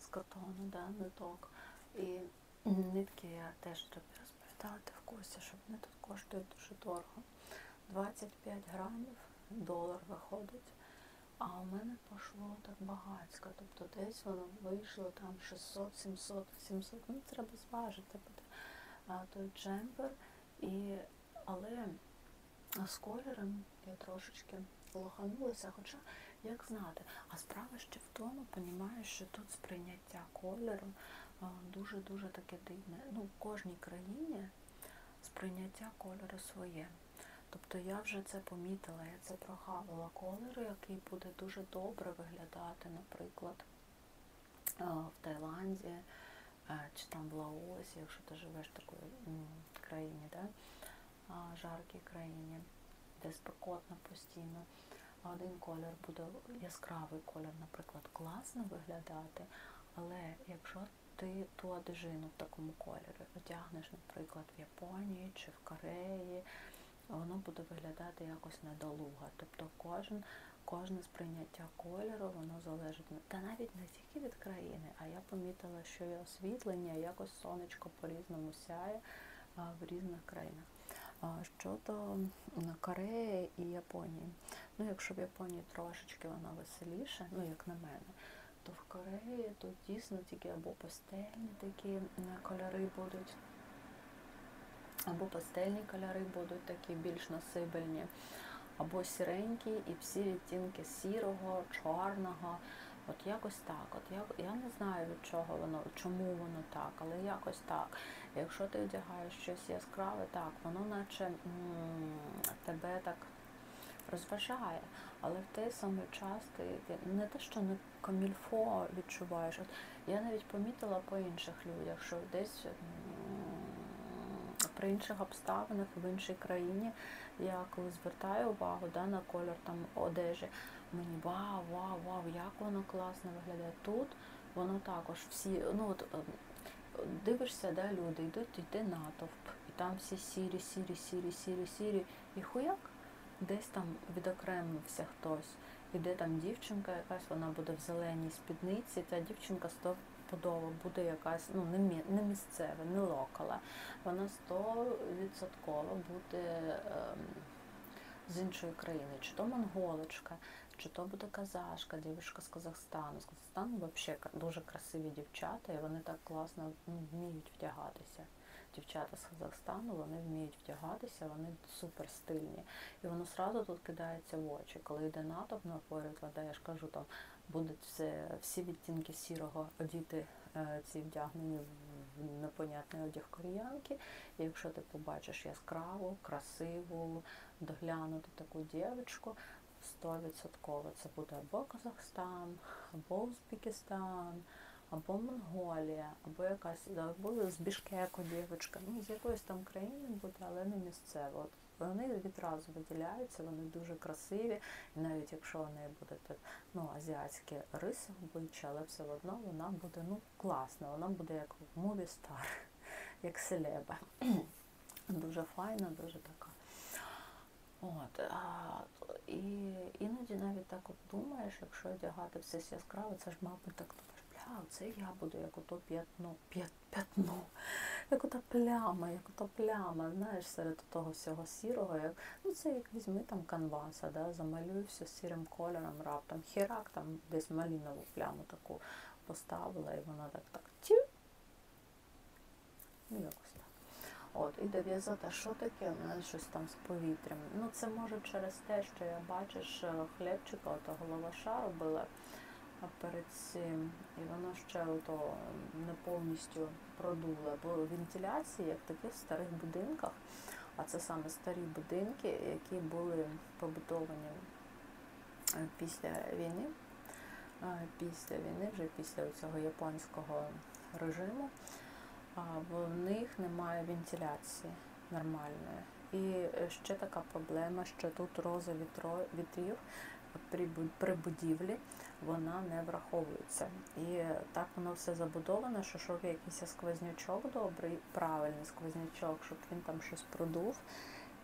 з картону, да, ниток. І нитки я теж тобі розповідала, ти в курсі, що вони тут коштують дуже дорого. 25 грамів долар виходить. А у мене пішло так багатько. Тобто десь воно вийшло там 600, 700, 700. Ну, треба зважити буде той джемпер. І, але з кольором я трошечки лоханулася, хоча як знати. А справа ще в тому, розумію, що тут сприйняття кольору дуже-дуже таке дивне. Ну, в кожній країні сприйняття кольору своє. Тобто я вже це помітила, я це прогавила кольор, який буде дуже добре виглядати, наприклад, в Таїланді чи там в Лаосі, якщо ти живеш в такій країні, да? жаркій країні, де спекотно постійно. Один колір буде яскравий колір, наприклад, класно виглядати, але якщо ти ту одежину в такому кольорі одягнеш, наприклад, в Японії чи в Кореї, воно буде виглядати якось недолуго. Тобто кожен, кожне сприйняття кольору, воно залежить та навіть не тільки від країни, а я помітила, що і освітлення, якось сонечко по-різному сяє в різних країнах. Щодо Кореї і Японії. Ну, якщо в Японії трошечки воно веселіше, ну як на мене, то в Кореї тут дійсно тільки або пастельні такі кольори будуть або пастельні кольори будуть такі більш насибельні, або сіренькі, і всі відтінки сірого, чорного, От якось так. От я, я не знаю від чого воно, чому воно так, але якось так. Якщо ти одягаєш щось яскраве, так, воно наче м, тебе так розважає, але в той самий час ти, не те, що не комільфо відчуваєш. От я навіть помітила по інших людях, що десь при інших обставинах в іншій країні я коли звертаю увагу да, на колір там одежі, мені вау, вау, вау, як воно класно виглядає. Тут воно також всі, ну от е, дивишся, да, люди, йдуть, йде натовп, і там всі сірі, сірі, сірі, сірі, сірі, і хуяк десь там відокремився хтось. Іде там дівчинка, якась вона буде в зеленій спідниці, та дівчинка стопудово буде якась, ну не місцева, не локала. Вона стовідсотково буде ем, з іншої країни, чи то монголочка, чи то буде казашка, дівчинка з Казахстану. З Казахстану взагалі дуже красиві дівчата, і вони так класно ну, вміють вдягатися. Дівчата з Казахстану, вони вміють вдягатися, вони супер стильні. І воно сразу тут кидається в очі. Коли йде натовп на поряд, я ж кажу, там будуть все, всі відтінки сірого одіти е, ці вдягнені в непонятний одяг кореянки. І якщо ти побачиш яскраву, красиву, доглянуту таку дівчинку, 100% це буде або Казахстан, або Узбекистан, або Монголія, або якась або з Бішкеку дівчинка, ну з якоїсь там країни буде, але не місцева. От вони відразу виділяються, вони дуже красиві, і навіть якщо в неї буде ну, азіатські риси обличчя, але все одно вона буде ну, класна, вона буде як мові стар, (laughs) як селеба. (clears throat) Дуже файна, дуже така. От, а, і іноді навіть так от думаєш, якщо одягати все яскраве, це ж, мабуть, так це я буду як ото п'ятно, п'ятно, як ота пляма, як ото пляма, знаєш, серед того всього сірого, як, ну це як візьми там канваса, да, замалюй все сірим кольором, раптом хірак там десь малінову пляму таку поставила, і вона так так тю. Ну, якось так. От, і дов'язати, що таке? У мене щось там з повітрям. Ну, це може через те, що я бачиш хлібчика, ото головаша робила а перед цим, і воно ще ото не повністю продуло. Бо вентиляції, як таких в старих будинках, а це саме старі будинки, які були побудовані е, після війни, е, після війни, вже після цього японського режиму в них немає вентиляції нормальної. І ще така проблема, що тут роза вітрів при будівлі вона не враховується. І так воно все забудовано, що щоб якийсь сквознячок добрий, правильний сквознячок, щоб він там щось продув.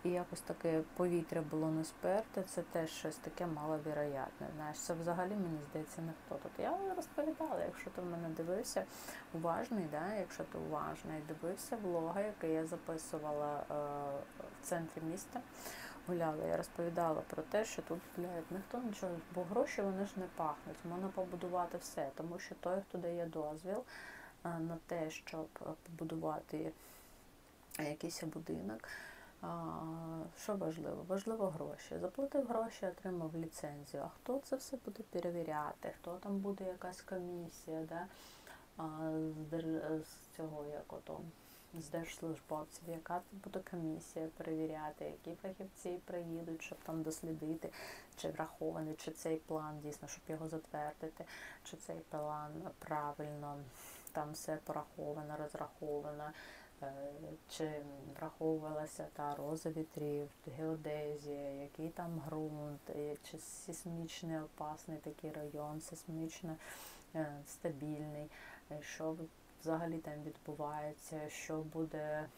І якось таке повітря було не сперте, це теж щось таке маловіроятне. Знаєш, це взагалі мені здається не хто тут. Я розповідала, якщо ти в мене дивився уважний, да, якщо ти уважний, дивився влога, який я записувала е, в центрі міста. Гуляла, я розповідала про те, що тут блядь, ніхто нічого, бо гроші вони ж не пахнуть. Можна побудувати все, тому що той, хто дає дозвіл е, на те, щоб побудувати якийсь будинок. Що важливо? Важливо гроші. Заплатив гроші, отримав ліцензію. А хто це все буде перевіряти? Хто там буде якась комісія, да? з цього як ото, з держслужбовців, яка тут буде комісія перевіряти, які фахівці приїдуть, щоб там дослідити, чи врахований, чи цей план дійсно, щоб його затвердити, чи цей план правильно там все пораховано, розраховано. Е, чи враховувалася та роза вітрів, геодезія, який там ґрунт, чи сейсмічний опасний такий район, сейсмічно е, стабільний, е, що взагалі там відбувається, що буде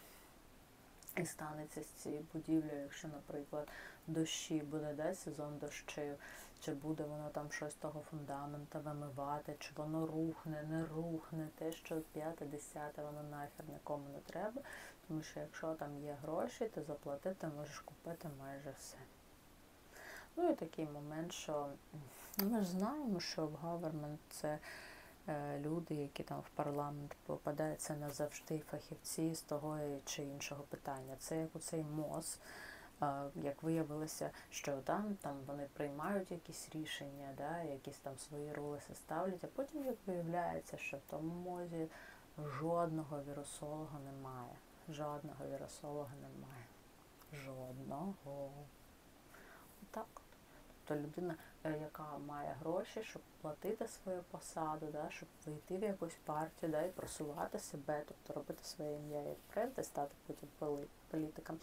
і станеться з цією будівлею, якщо, наприклад, дощі буде да, сезон дощів, чи буде воно там щось того фундамента вимивати, чи воно рухне, не рухне, те, що п'яте, десяте, воно нахер нікому не треба. Тому що якщо там є гроші, ти заплатити можеш купити майже все. Ну і такий момент, що ми ж знаємо, що в гавермент це люди, які там в парламент попадаються назавжди фахівці з того чи іншого питання. Це як у цей МОЗ. як виявилося, що там, там вони приймають якісь рішення, да, якісь там свої ролиси ставлять, а потім як виявляється, що в тому мозі жодного вірусолога немає. Жодного вірусолога немає. Жодного. Отак. Тобто людина, е, яка має гроші, щоб платити свою посаду, да, щоб вийти в якусь партію да, і просувати себе, тобто робити своє ім'я як бренд і стати потім політиком,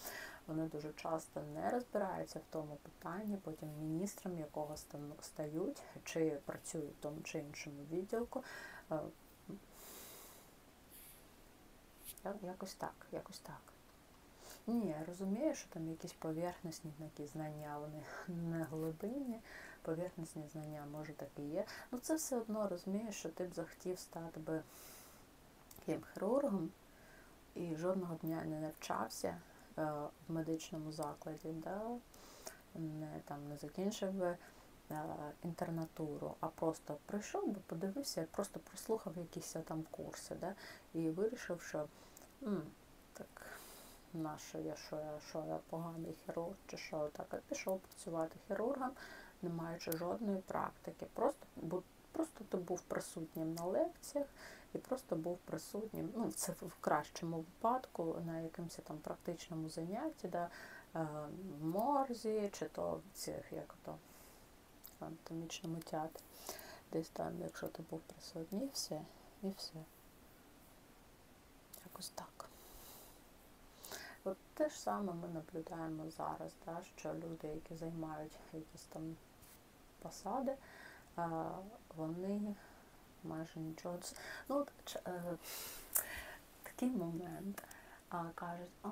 вони дуже часто не розбираються в тому питанні, потім міністром якого стають, чи працюють в тому чи іншому відділку. Е, Якось так, якось так. Ні, я розумію, що там якісь поверхностні такі знання, вони (laughs) не глибинні, поверхностні знання, може так і є. Ну це все одно розумієш, що ти б захотів стати би таким хірургом і жодного дня не навчався е, в медичному закладі, да? не, там, не закінчив би е, інтернатуру, а просто прийшов би, подивився, просто прослухав якісь там курси, да? і вирішив, що м, так на що я, що я, що я поганий хірург, чи що так, пішов працювати хірургом, не маючи жодної практики. Просто, просто ти був присутнім на лекціях і просто був присутнім, ну це в кращому випадку, на якомусь там практичному занятті, да, е, в морзі, чи то в цих, як то, в анатомічному театрі. Десь там, якщо ти був присутній, і все, і все. Якось так. От те ж саме ми наблюдаємо зараз, да, що люди, які займають якісь там посади, а, вони майже нічого. Ну, от, е, такий момент. А, кажуть, о,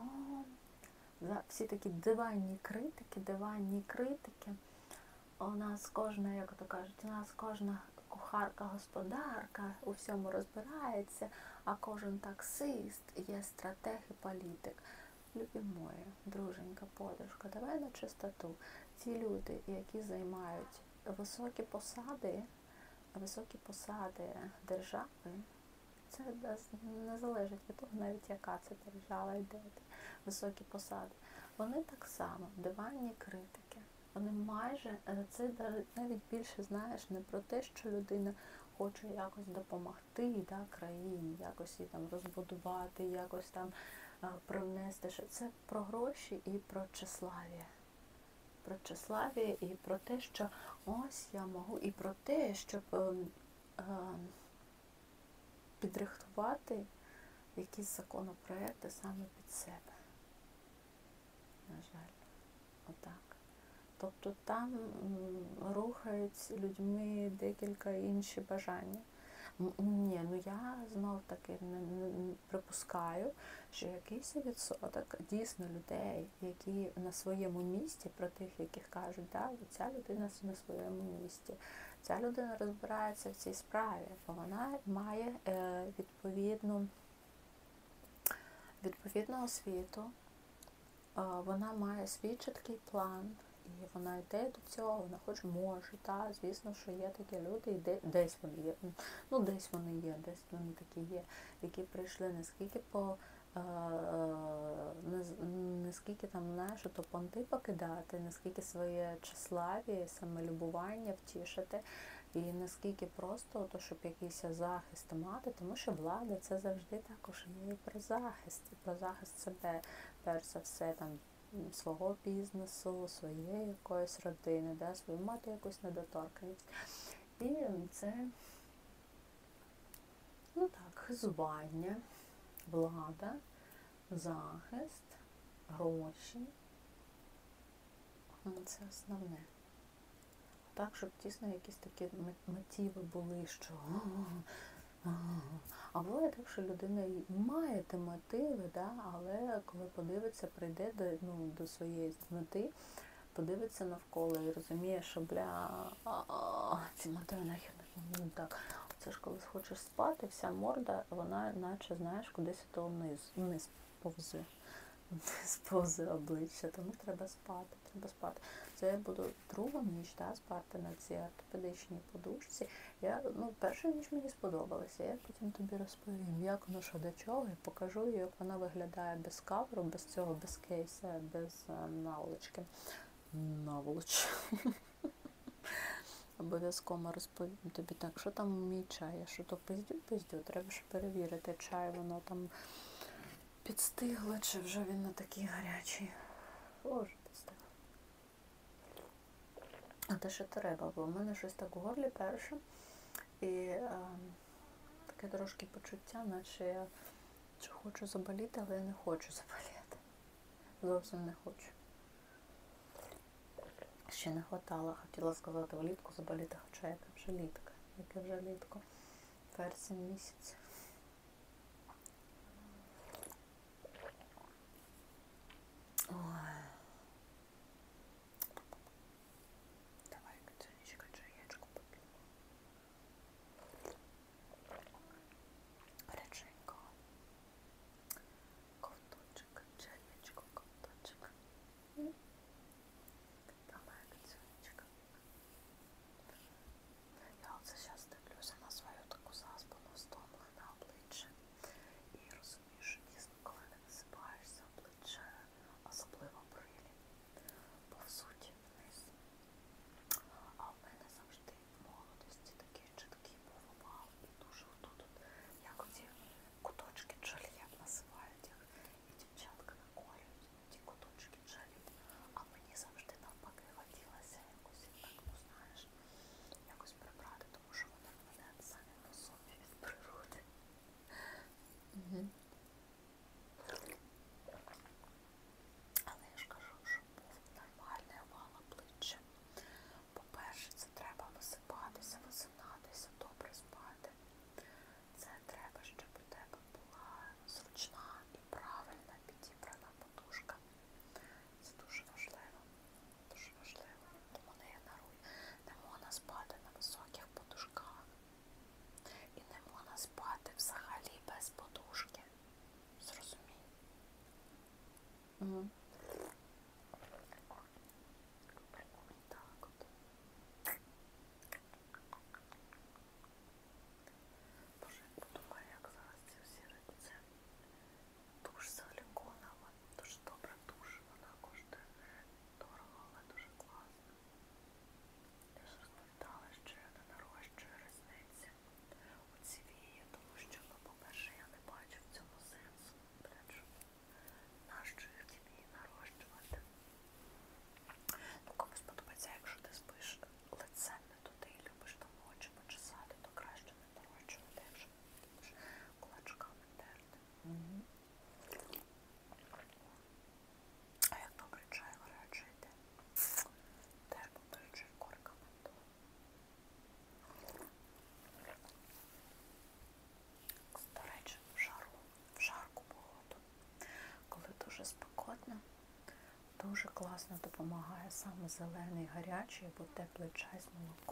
за- всі такі диванні критики, диванні критики. У нас кожна, як то кажуть, у нас кожна кухарка-господарка у всьому розбирається, а кожен таксист є стратег і політик. Любі мої, друженька, подружка, давай на чистоту. Ті люди, які займають високі посади, високі посади держави, це не- залежить від того, навіть яка це держава йде, високі посади. Вони так само диванні критики. Вони майже це навіть більше знаєш не про те, що людина хоче якось допомогти да, країні, якось її там розбудувати, якось там привнести. що Це про гроші і про тщеславія. Про тщеславія і про те, що ось я можу, і про те, щоб ем, підрихтувати якісь законопроекти саме під себе. На жаль, отак. Тобто там рухають людьми декілька інші бажання. Ні, ну я знов таки не, не припускаю, що якийсь відсоток дійсно людей, які на своєму місці, про тих, яких кажуть, да, ця людина на своєму місці, ця людина розбирається в цій справі, бо вона має е, відповідну, відповідну освіту, е, вона має свій чіткий план. І вона йде до цього, вона хоч може, та звісно, що є такі люди, і де, десь вони є. Ну, десь вони є, десь вони такі є, які прийшли не скільки по е, е, не, з- не скільки там, знаєш, то понти покидати, не скільки своє числаві, самолюбування втішити, і наскільки просто, то, щоб якийсь захист мати, тому що влада це завжди також є і про захист, і про захист себе, перш за все там свого бізнесу, своєї якоїсь родини, да, свою мати якусь недоторканість. І це ну так, хизування, влада, захист, гроші. Ну, Це основне. Так, щоб дійсно якісь такі мотиви були, що а буває так, що людина має ті мотиви, да? але коли подивиться, прийде до ну, до своєї мети, подивиться навколо і розуміє, що бля, ці мотиви нахід не ну, так. Це ж коли хочеш спати, вся морда, вона наче знаєш кудись то вниз, вниз повзе, (laughs) вниз повзе обличчя, тому треба спати, треба спати. Це буду друга ніч та, спати на цій ортопедичній подушці. Я, ну, Перша ніч мені сподобалася. Я потім тобі розповім, як воно що до чого, і покажу, як вона виглядає без каверу, без цього, без кейса, без е, наволочки. Наволоч. (laughs) Обов'язково розповім тобі так, що там мій чай, я що то пиздю-пиздю, треба ж перевірити, чай воно там підстигло, чи вже він не такий гарячий. Боже те, що треба, бо в мене щось так у горлі перше. І а, таке трошки почуття, наче я чи хочу заболіти, але я не хочу заболіти. Зовсім не хочу. Ще не хватало, хотіла сказати влітку заболіти, хоча яка вже літка. Яке вже літко. Вересень місяць. Ой. дуже класно допомагає саме зелений гарячий або теплий чай з молоком.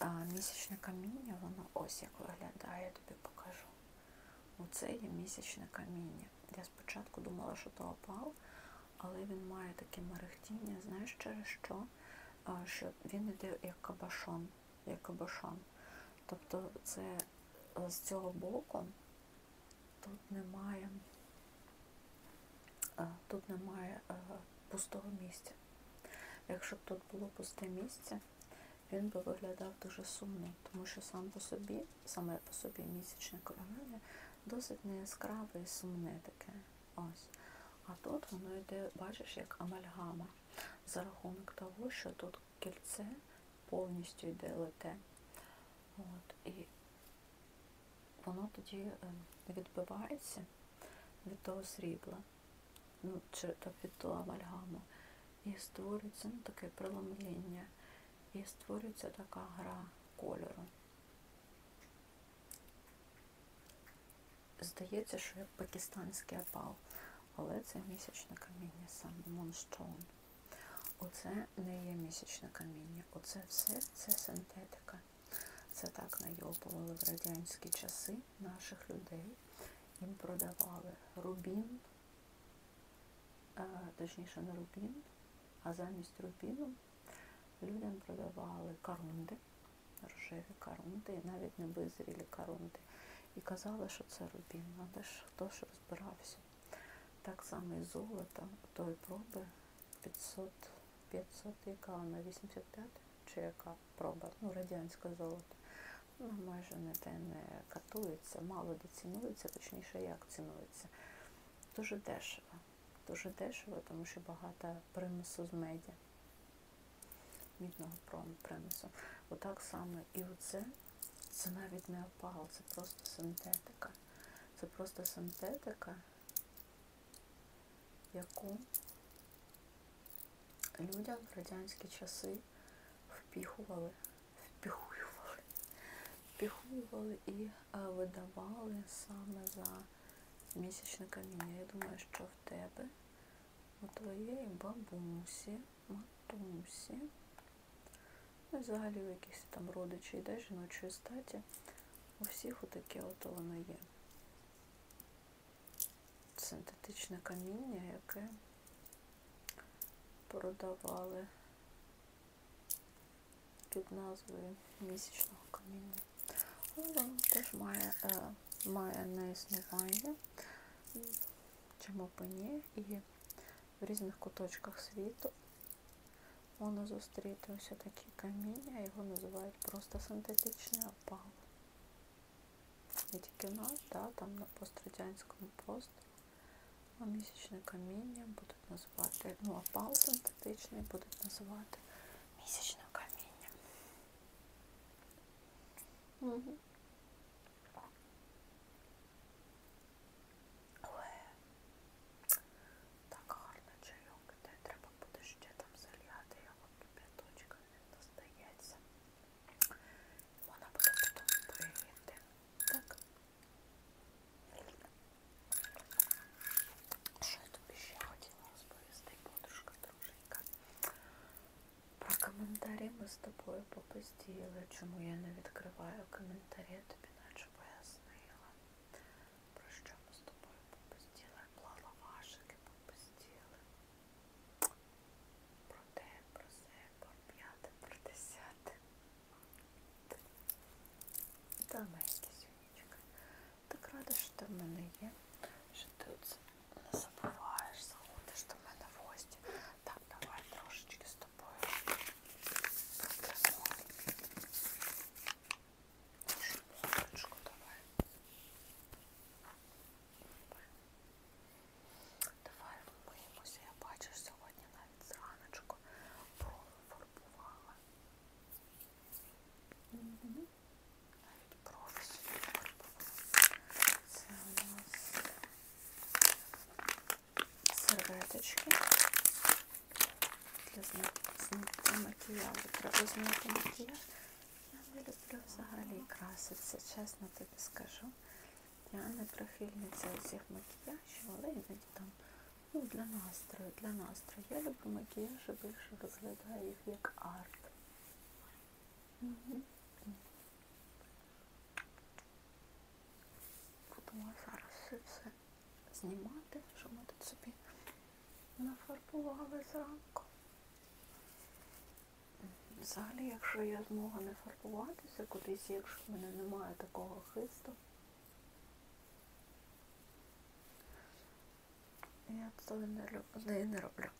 А місячне каміння, воно ось як виглядає, я тобі покажу. Оце є місячне каміння. Я спочатку думала, що то опал, але він має таке мерехтіння, знаєш через що? Що він йде як кабашон, як кабашон. Тобто це е, з цього боку тут немає, е, тут немає е, пустого місця. Якщо б тут було пусте місце, він би виглядав дуже сумно, тому що сам по собі, саме по собі місячне коронання досить не яскраве і сумне таке. Ось. А тут воно йде, бачиш, як амальгама. За рахунок того, що тут кільце повністю йде лете. От. І воно тоді е, відбивається від того срібла, ну, чи від того амальгаму. І створюється ну, таке преломління. І створюється така гра кольору. Здається, що як пакистанський опал, але це місячне каміння саме moonstone. Оце не є місячне каміння. Оце все це синтетика. Це так найобували в радянські часи наших людей. Їм продавали рубін, а, точніше не рубін, а замість рубіну людям продавали карунди, рожеві карунди, і навіть не визрілі карунди. І казали, що це рубін. Але ж хто ж розбирався? Так само і золото, тої проби 500, 500, яка вона, 85 чи яка проба, ну, радянське золото. Вона майже ніде не катується, мало де цінується, точніше, як цінується. Дуже дешево. Дуже дешево, тому що багато примусу з меді. Мідного примусу. Отак само і оце, це навіть не опал, це просто синтетика. Це просто синтетика, яку людям в радянські часи впіхували, впіхуювали, впіхуювали і видавали саме за місячне каміння. Я думаю, що в тебе, у твоєї бабусі, матусі, взагалі у якихось там родичі йде жіночої статі, у всіх отаке от воно є. Синтетичне каміння, яке продавали під назвою місячного каміння. Воно теж має, е, має неіснування, чому б ні, і в різних куточках світу можна зустріти ось такі каміння, його називають просто синтетичний опал. І тільки в нас, да, там на пострадянському просторі місячне каміння будуть називати, ну, опал синтетичний будуть називати місячним камінням. Угу. Ой, так гарно чайок іде, треба буде ще там заляти, я от кипяточка не достається. Вона буде потім пити. Так. Що я тобі ще хотіла розповісти, подружка, друженька? Про коментарі ми з тобою попизділи. Чому я не відкриваю коментарі, тобі наче пояснила. Про що ми з тобою попизділи? Про лавашики попизділи. Про те, про се, про п'яте, про десяте. Та моя кисюнечка. Так рада, що ти в мене є. Що ти оце не забуваєш, заходиш до мене в гості. Так, давай трошечки з тобою. Протримо. Шмоточку давай. Давай вмиємося. Я бачу, сьогодні навіть зраночку брови фарбувала. Мгм. Навіть брови собі фарбувала. Це у нас серветочки для зняття макіяжу. Треба зняти макіяж. Я не люблю взагалі краситися, чесно тобі скажу. Я не прихильниця цих макіяжів, але іноді там ну, для настрою, для настрою. Я люблю макіяж і більше розглядаю їх як арт. Угу. взагалі, якщо я змога не фарбуватися кудись, якщо в мене немає такого хисту, я це не, не роблю.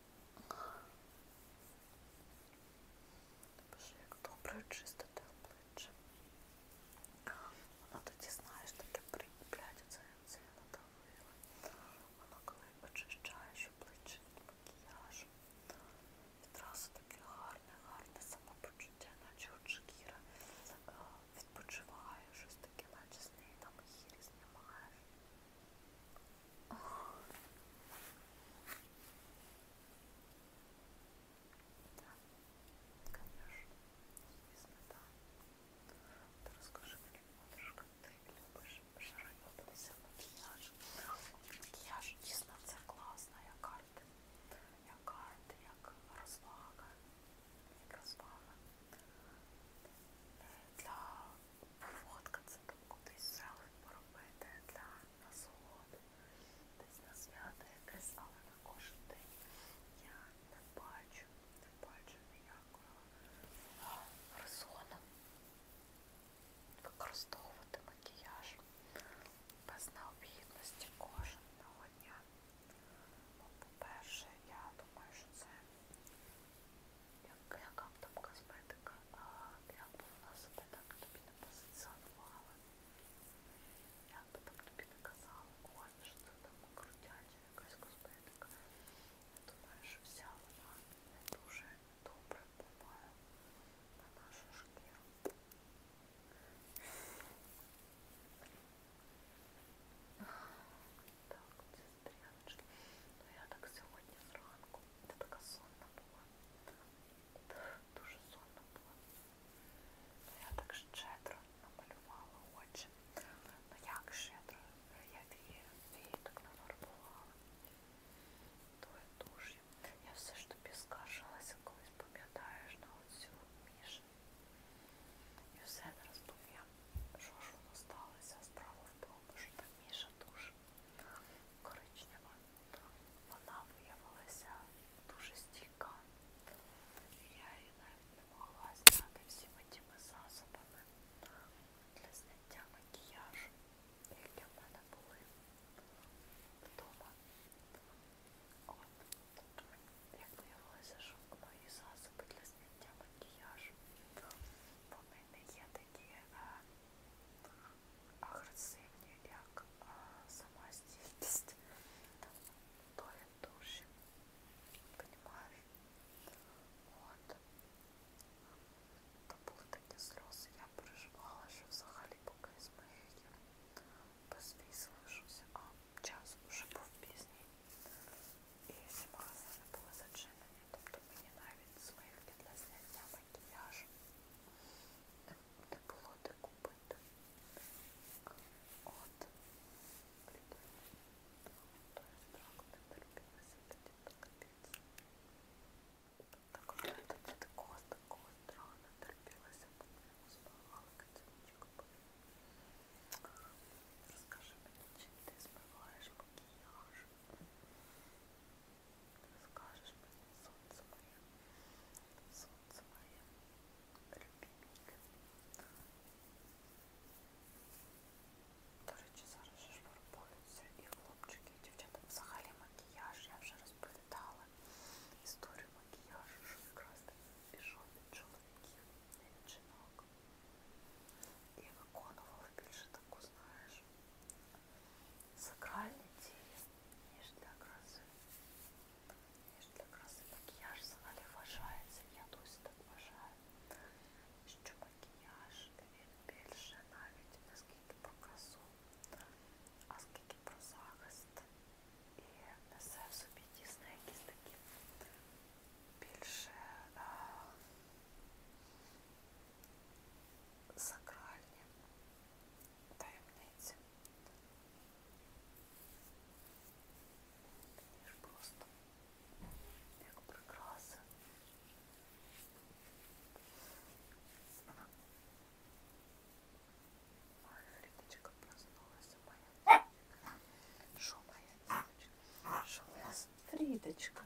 квіточка.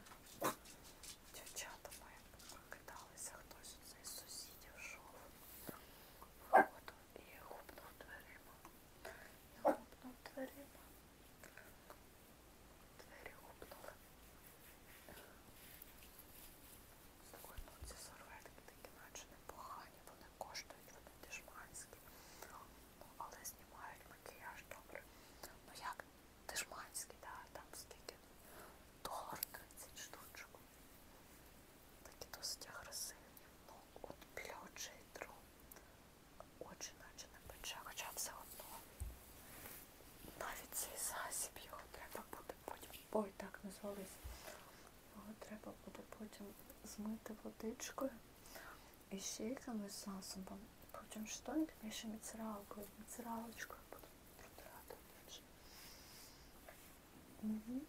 колись. Його треба буде потім змити водичкою і ще якимось засобом. Потім що? Я ще міцералкою, міцералочкою буду протирати. Угу.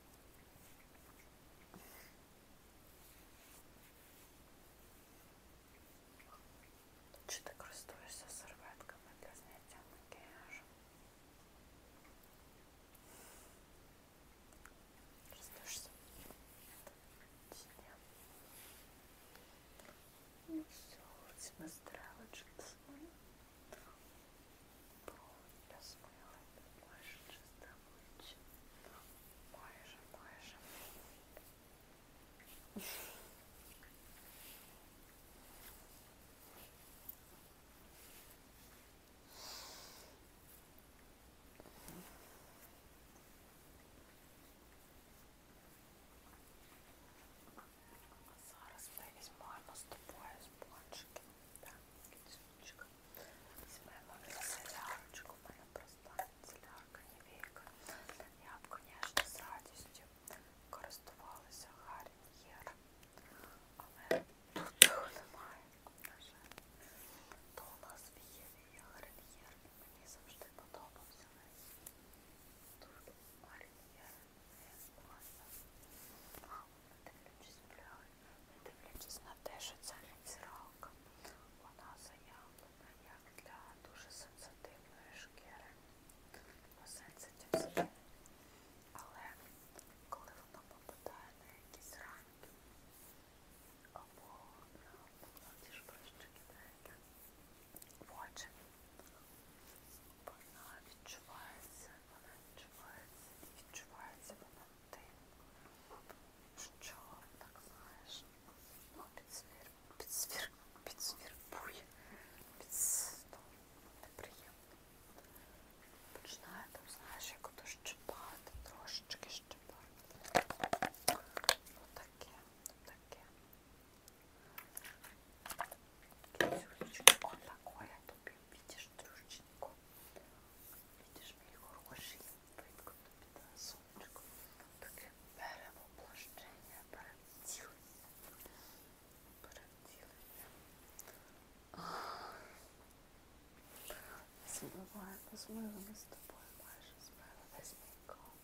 Mark was one of them was the boy Marshall's brother, this big cop.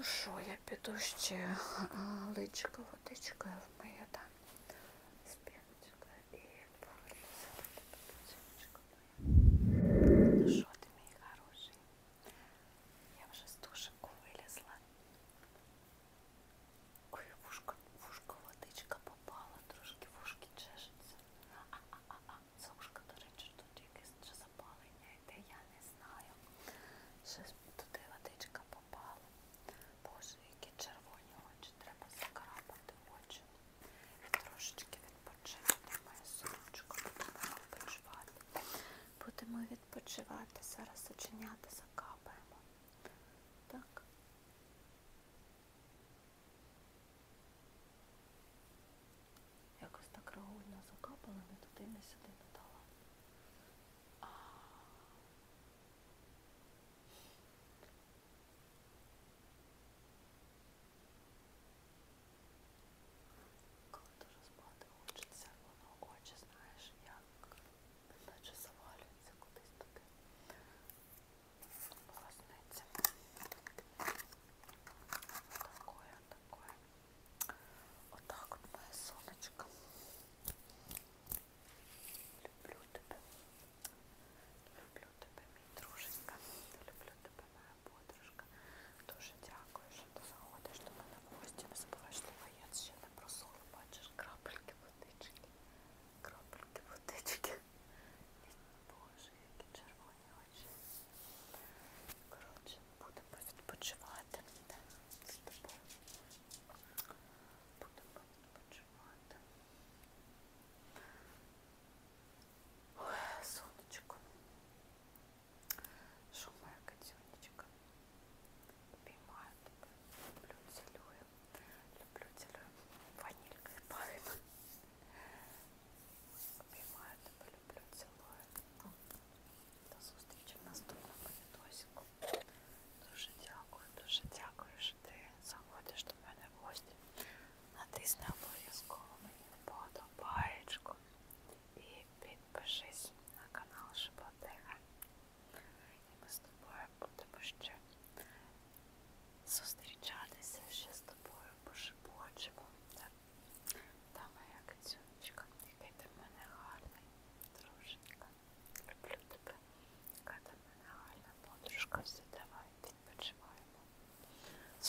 Ну що, я піду ще личка водичкою вмию. будемо відпочивати, зараз очиняти, закапаємо. Так. Якось так регульно закапали, не туди, не сюди.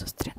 Зустрінемося.